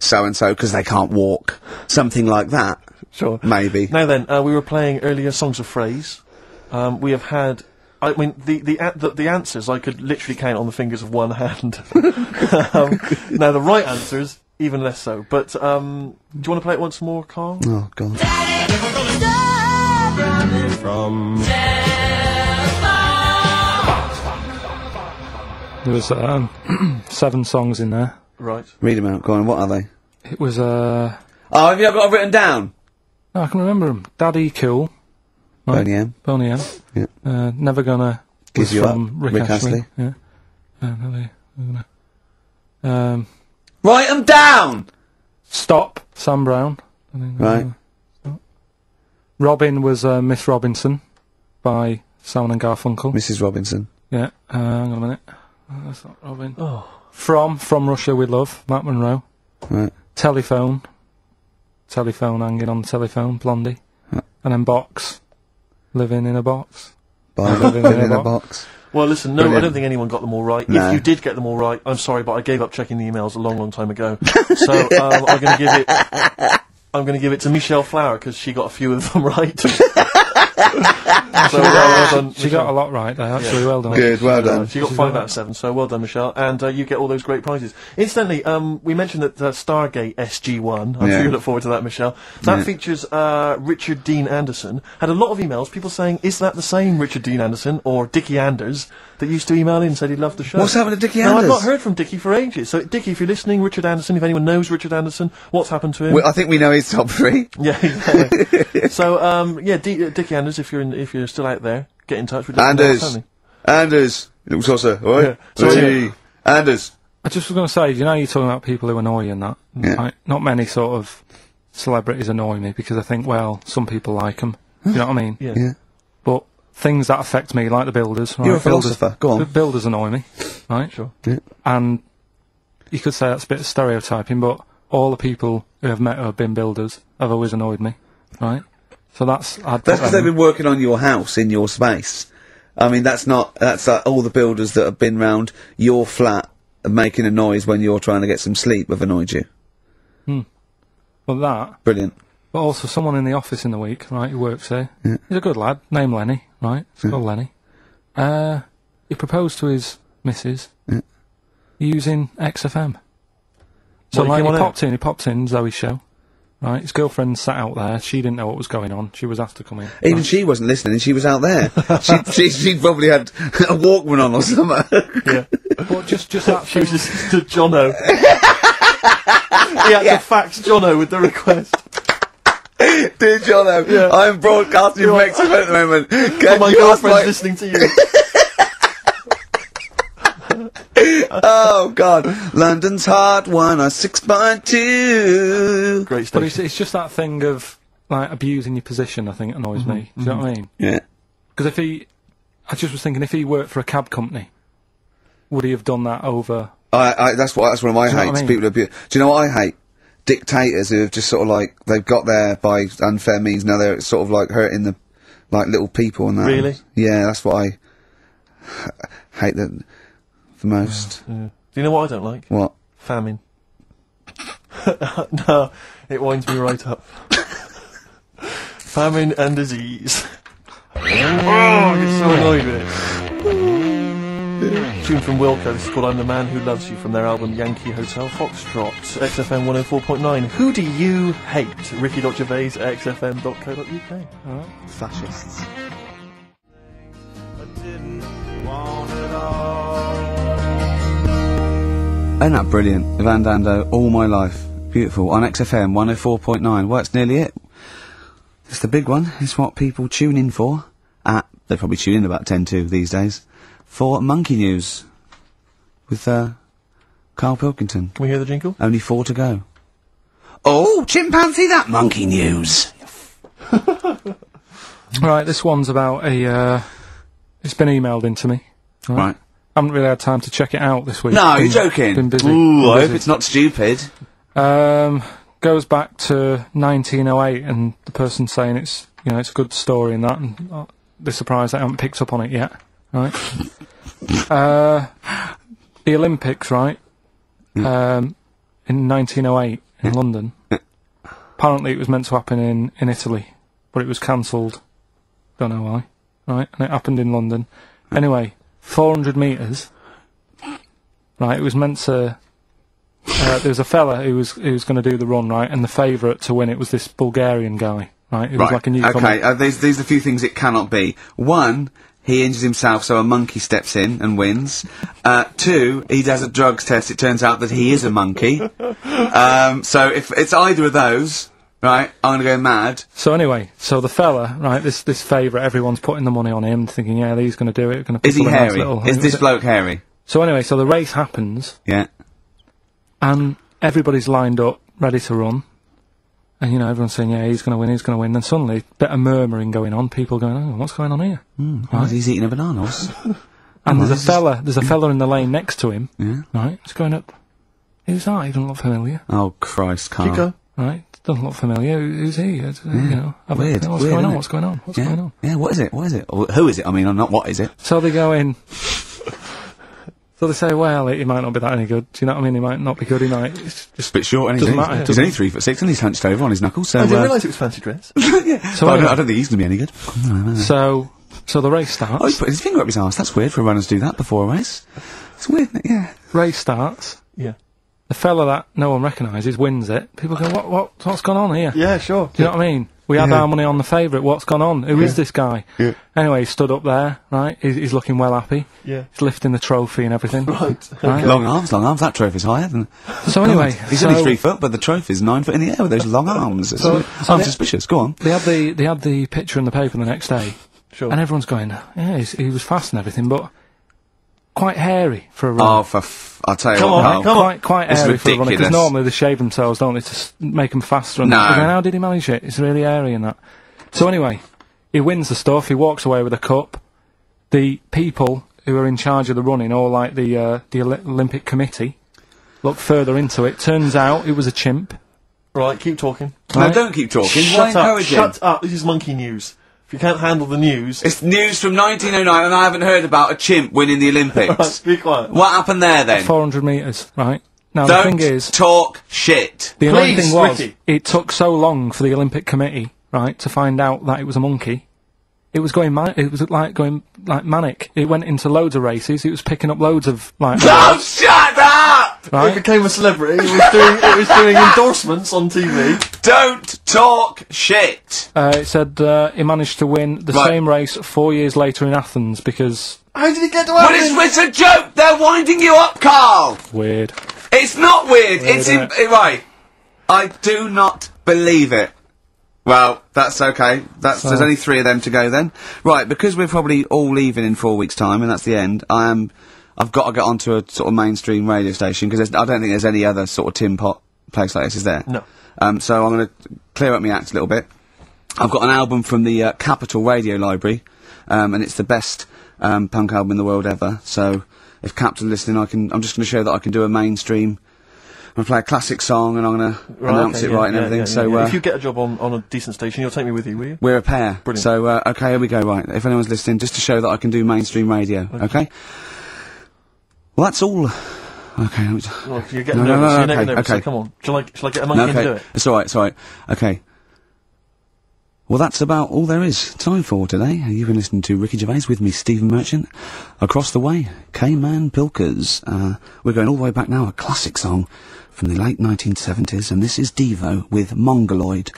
so and so because they can't walk, something like that. Sure. Maybe. Now then, uh, we were playing earlier songs of phrase. Um, we have had. I mean, the the, the the answers I could literally count on the fingers of one hand. um, now the right answers even less so. But um, do you want to play it once more, Carl? Oh God. Stop running from There was um, seven songs in there. Right. Read them out. Go on. What are they? It was uh, Oh, have you got it written down? oh, I can remember them. Daddy Cool, Right. Boney M. Boney M. Yeah. Uh, Never Gonna Give was You Up, from Rick, Rick Astley. Astley. Yeah. Uh, Never Gonna. Um, Write them down. Stop, Sam Brown. I think, uh, Right. Stop. Robin was uh, Miss Robinson by Simon and Garfunkel. Mrs. Robinson. Yeah, uh, hang on a minute. Oh, that's not Robin. Oh. From From Russia with Love, Matt Monro. Right. Telephone. Telephone hanging on the telephone, Blondie. Yeah. And then Box. Living in a Box. By Living living in in a a box. Well, listen, no, I don't think anyone got them all right. No. If you did get them all right, I'm sorry, but I gave up checking the emails a long, long time ago. so um, I'm going to give it. I'm going to give it to Michelle Flower because she got a few of them right. so well, well done. She got a lot right there, actually. Well done. Good. Well done. she got five out of seven, so well done, Michelle. And uh, you get all those great prizes. Incidentally, um, we mentioned that uh, Stargate SG1. I'm Yeah. sure you look forward to that, Michelle. That Yeah. features uh, Richard Dean Anderson. Had a lot of emails, people saying, "Is that the same Richard Dean Anderson or Dickie Anders that used to email in and said he loved the show?" What's happened to Dickie No, I've not heard from Dickie for ages. So, Dickie, if you're listening, Richard Anderson, if anyone knows Richard Anderson, what's happened to him? We, I think we know his top three. yeah, exactly. so, um, yeah, D- uh, Dickie Anders, if you're in, if you're still out there, get in touch with us. Anders. Anders. Little saucer. Oi. Yeah. So, Hey. Anders. I just was going to say, you know, you're talking about people who annoy you and that. Yeah. Right? Not many sort of celebrities annoy me because I think, well, some people like them. you know what I mean? Yeah. Yeah. But things that affect me, like the builders. Right? You're a builders, philosopher. Go on. builders annoy me, right? Sure. Yeah. And you could say that's a bit of stereotyping, but all the people who I've met who have been builders have always annoyed me, right? So that's I'd That's because they've been working on your house in your space. I mean, that's not. That's like all the builders that have been round your flat making a noise when you're trying to get some sleep have annoyed you. Hmm. Well that, Brilliant. But also someone in the office in the week, right? Who works here. He's a good lad, named Lenny, right? It's called Lenny. Uh, he proposed to his missus using XFM. So he like he popped in, he popped in Zoe's show. Right, his girlfriend sat out there. She didn't know what was going on. She was asked to come in. Even she wasn't listening. She was out there. she, she, she probably had a Walkman on or something. Yeah. But just, just that She was just to Jono. he had to fax Jono with the request. Dear Jono, I'm broadcasting from Mexico at the moment. Can Oh, my you girlfriend's my- listening to you. Oh God, London's hot one or six point two. Great But it's, it's just that thing of like abusing your position. I think it annoys mm-hmm, me. Do you know what I mm-hmm. mean? Yeah. Because if he, I just was thinking, if he worked for a cab company, would he have done that over? I, I, that's what that's one of my Do you know hates. I mean? People who abuse. Do you know what I hate? Dictators who have just sort of like they've got there by unfair means. Now they're sort of like hurting the like little people and that. Really? Yeah, that's what I hate the the most. Do you know what I don't like? What? Famine. no, it winds me right up. Famine and disease. oh, I get so annoyed with it. Tune from Wilco, this is called I'm the Man Who Loves You from their album Yankee Hotel Foxtrot, XFM 104.9. Who do you hate? Ricky.gervais at xfm.co.uk. Fascists. Isn't that brilliant? Evan Dando, all my life. Beautiful. On XFM 104.9. Well, that's nearly it. It's the big one. It's what people tune in for. At, they probably tune in about 10 to these days. For Monkey News. With, uh, Carl Pilkington. Can we hear the jingle? Only four to go. Oh, chimpanzee, that Monkey News. Right, this one's about a. Uh, it's been emailed into me. Right. I haven't really had time to check it out this week. No, Been- you're joking. Been busy. Ooh, Been I hope it's not stupid. Um, goes back to 1908, and the person saying it's you know it's a good story and that, and uh, they're surprised I haven't picked up on it yet. Right? uh, the Olympics, right? Um, in 1908 in London. Apparently, it was meant to happen in in Italy, but it was cancelled. Don't know why. Right, and it happened in London. Anyway, 400 meters. Right, it was meant to uh, there was a fella who was who was going to do the run right, and the favourite to win it was this Bulgarian guy, right? It was like a new okay, uh, these, these are the few things it cannot be. One, he injures himself, so a monkey steps in and wins. Uh, two, he does a drugs test. It turns out that he is a monkey. um, so if it's either of those, right, I'm gonna go mad. So anyway, so the fella, right, this this favourite, everyone's putting the money on him, thinking, yeah, he's going to do it. Going to Is he hairy? Is this bloke hairy? So anyway, so the race happens, Yeah. and everybody's lined up, ready to run. And, you know, everyone's saying, yeah, he's going to win, he's going to win. Then suddenly, bit of murmuring going on, people going, oh, what's going on here? Oh, he's eating a banana. And there's a fella, there's a fella in the lane next to him, yeah. right? It's going up. Who's that? He doesn't look familiar, Oh Christ, Carl. Going. right? Doesn't look familiar. Who- Who's he? Uh, You know, Weird, What's weird, going on? What's going on? What's Yeah. going on? Yeah. What is it? What is it? Or who is it? I mean, not what is it? So they go in. so they say, well, he might not be that any good. Do you know what I mean? He might not be good. He might. It's just a bit short, and Doesn't matter, he's only three foot six, and he's hunched over on his knuckles. So, I didn't uh, realise it was fancy dress. so. but I, don't, I don't think he's going to be any good. so so the race Oh, he's starts. put his finger up his arse. That's weird for a runner to do that before a race. It's weird, isn't it? yeah. Race starts. yeah. The fella that no one recognises wins it. People go, what what what's gone on here? Yeah, sure. Do you know what I mean? We had Yeah. our money on the favourite. What's gone on? Who is this guy? Yeah. Anyway, he stood up there, right? He's, he's looking well happy. Yeah. He's lifting the trophy and everything. Right. Right. Long arms, long arms. That trophy's higher than. So anyway, he's so only three foot, but the trophy's nine foot in the air with those long arms. It's, So- so I'm suspicious. Go on. they had the they had the picture in the paper the next day, Sure. and everyone's going, yeah, he's, he was fast and everything, but quite hairy for a runner. Oh, for f- I'll tell you Come what. on, Carl. come on. quite quite It's airy for a runner because ridiculous. normally they shave themselves, don't they, to s- make them faster. And No. that. They're how did he manage it? It's really hairy and that. So anyway, he wins the stuff. He walks away with a cup. The people who are in charge of the running, or like the uh, the Oli- Olympic Committee, look further into it. Turns out it was a chimp. Right, keep talking. No, Right. don't keep talking. Why Shut up. encourage him? Shut up. This is monkey news. If you can't handle the news, It's news from 1909, and I haven't heard about a chimp winning the Olympics. right, be quiet. what happened there then? 400 metres, right? Now the Don't thing is, talk shit. the annoying Please, thing was, Ricky. it took so long for the Olympic Committee, right, to find out that it was a monkey. It was going, ma- it was like going like manic. It went into loads of races. It was picking up loads of like, Oh, shut up! It right? became a celebrity. It was doing, it was doing endorsements on TV. Don't talk shit. Uh, it said uh, he managed to win the Right. same race four years later in Athens because How did he get to But it's, it's a joke. They're winding you up, Carl. weird. It's not weird. it's in, isn't right. I do not believe it. Well, that's okay. That's there's only three of them to go then. Right, because we're probably all leaving in four weeks' time, and that's the end. I am. I've got to get onto a sort of mainstream radio station because I don't think there's any other sort of tin pot place like this, is there? No. Um, so I'm going to clear up my act a little bit. I've got an album from the uh, Capital Radio Library, um, and it's the best um, punk album in the world ever. So if Capital listening, I can. I'm just going to show that I can do a mainstream. I'm going to play a classic song, and I'm going to announce okay, it yeah, right and yeah, everything. yeah, so uh, if you get a job on, on a decent station, you'll take me with you, will you? we're a pair. Brilliant. So uh, okay, here we go. Right, if anyone's listening, just to show that I can do mainstream radio. Okay. Well, that's all. Okay. Well, you're getting No, no, nervous. no, you're okay, nervous. okay. So come on. Shall I, shall I get a monkey No, and do it? It's alright, it's alright. Okay. Well, that's about all there is time for today. You've been listening to Ricky Gervais with me, Stephen Merchant. Across the way, K-Man Pilkers. Uh, we're going all the way back now, a classic song from the late 1970s, and this is Devo with Mongoloid.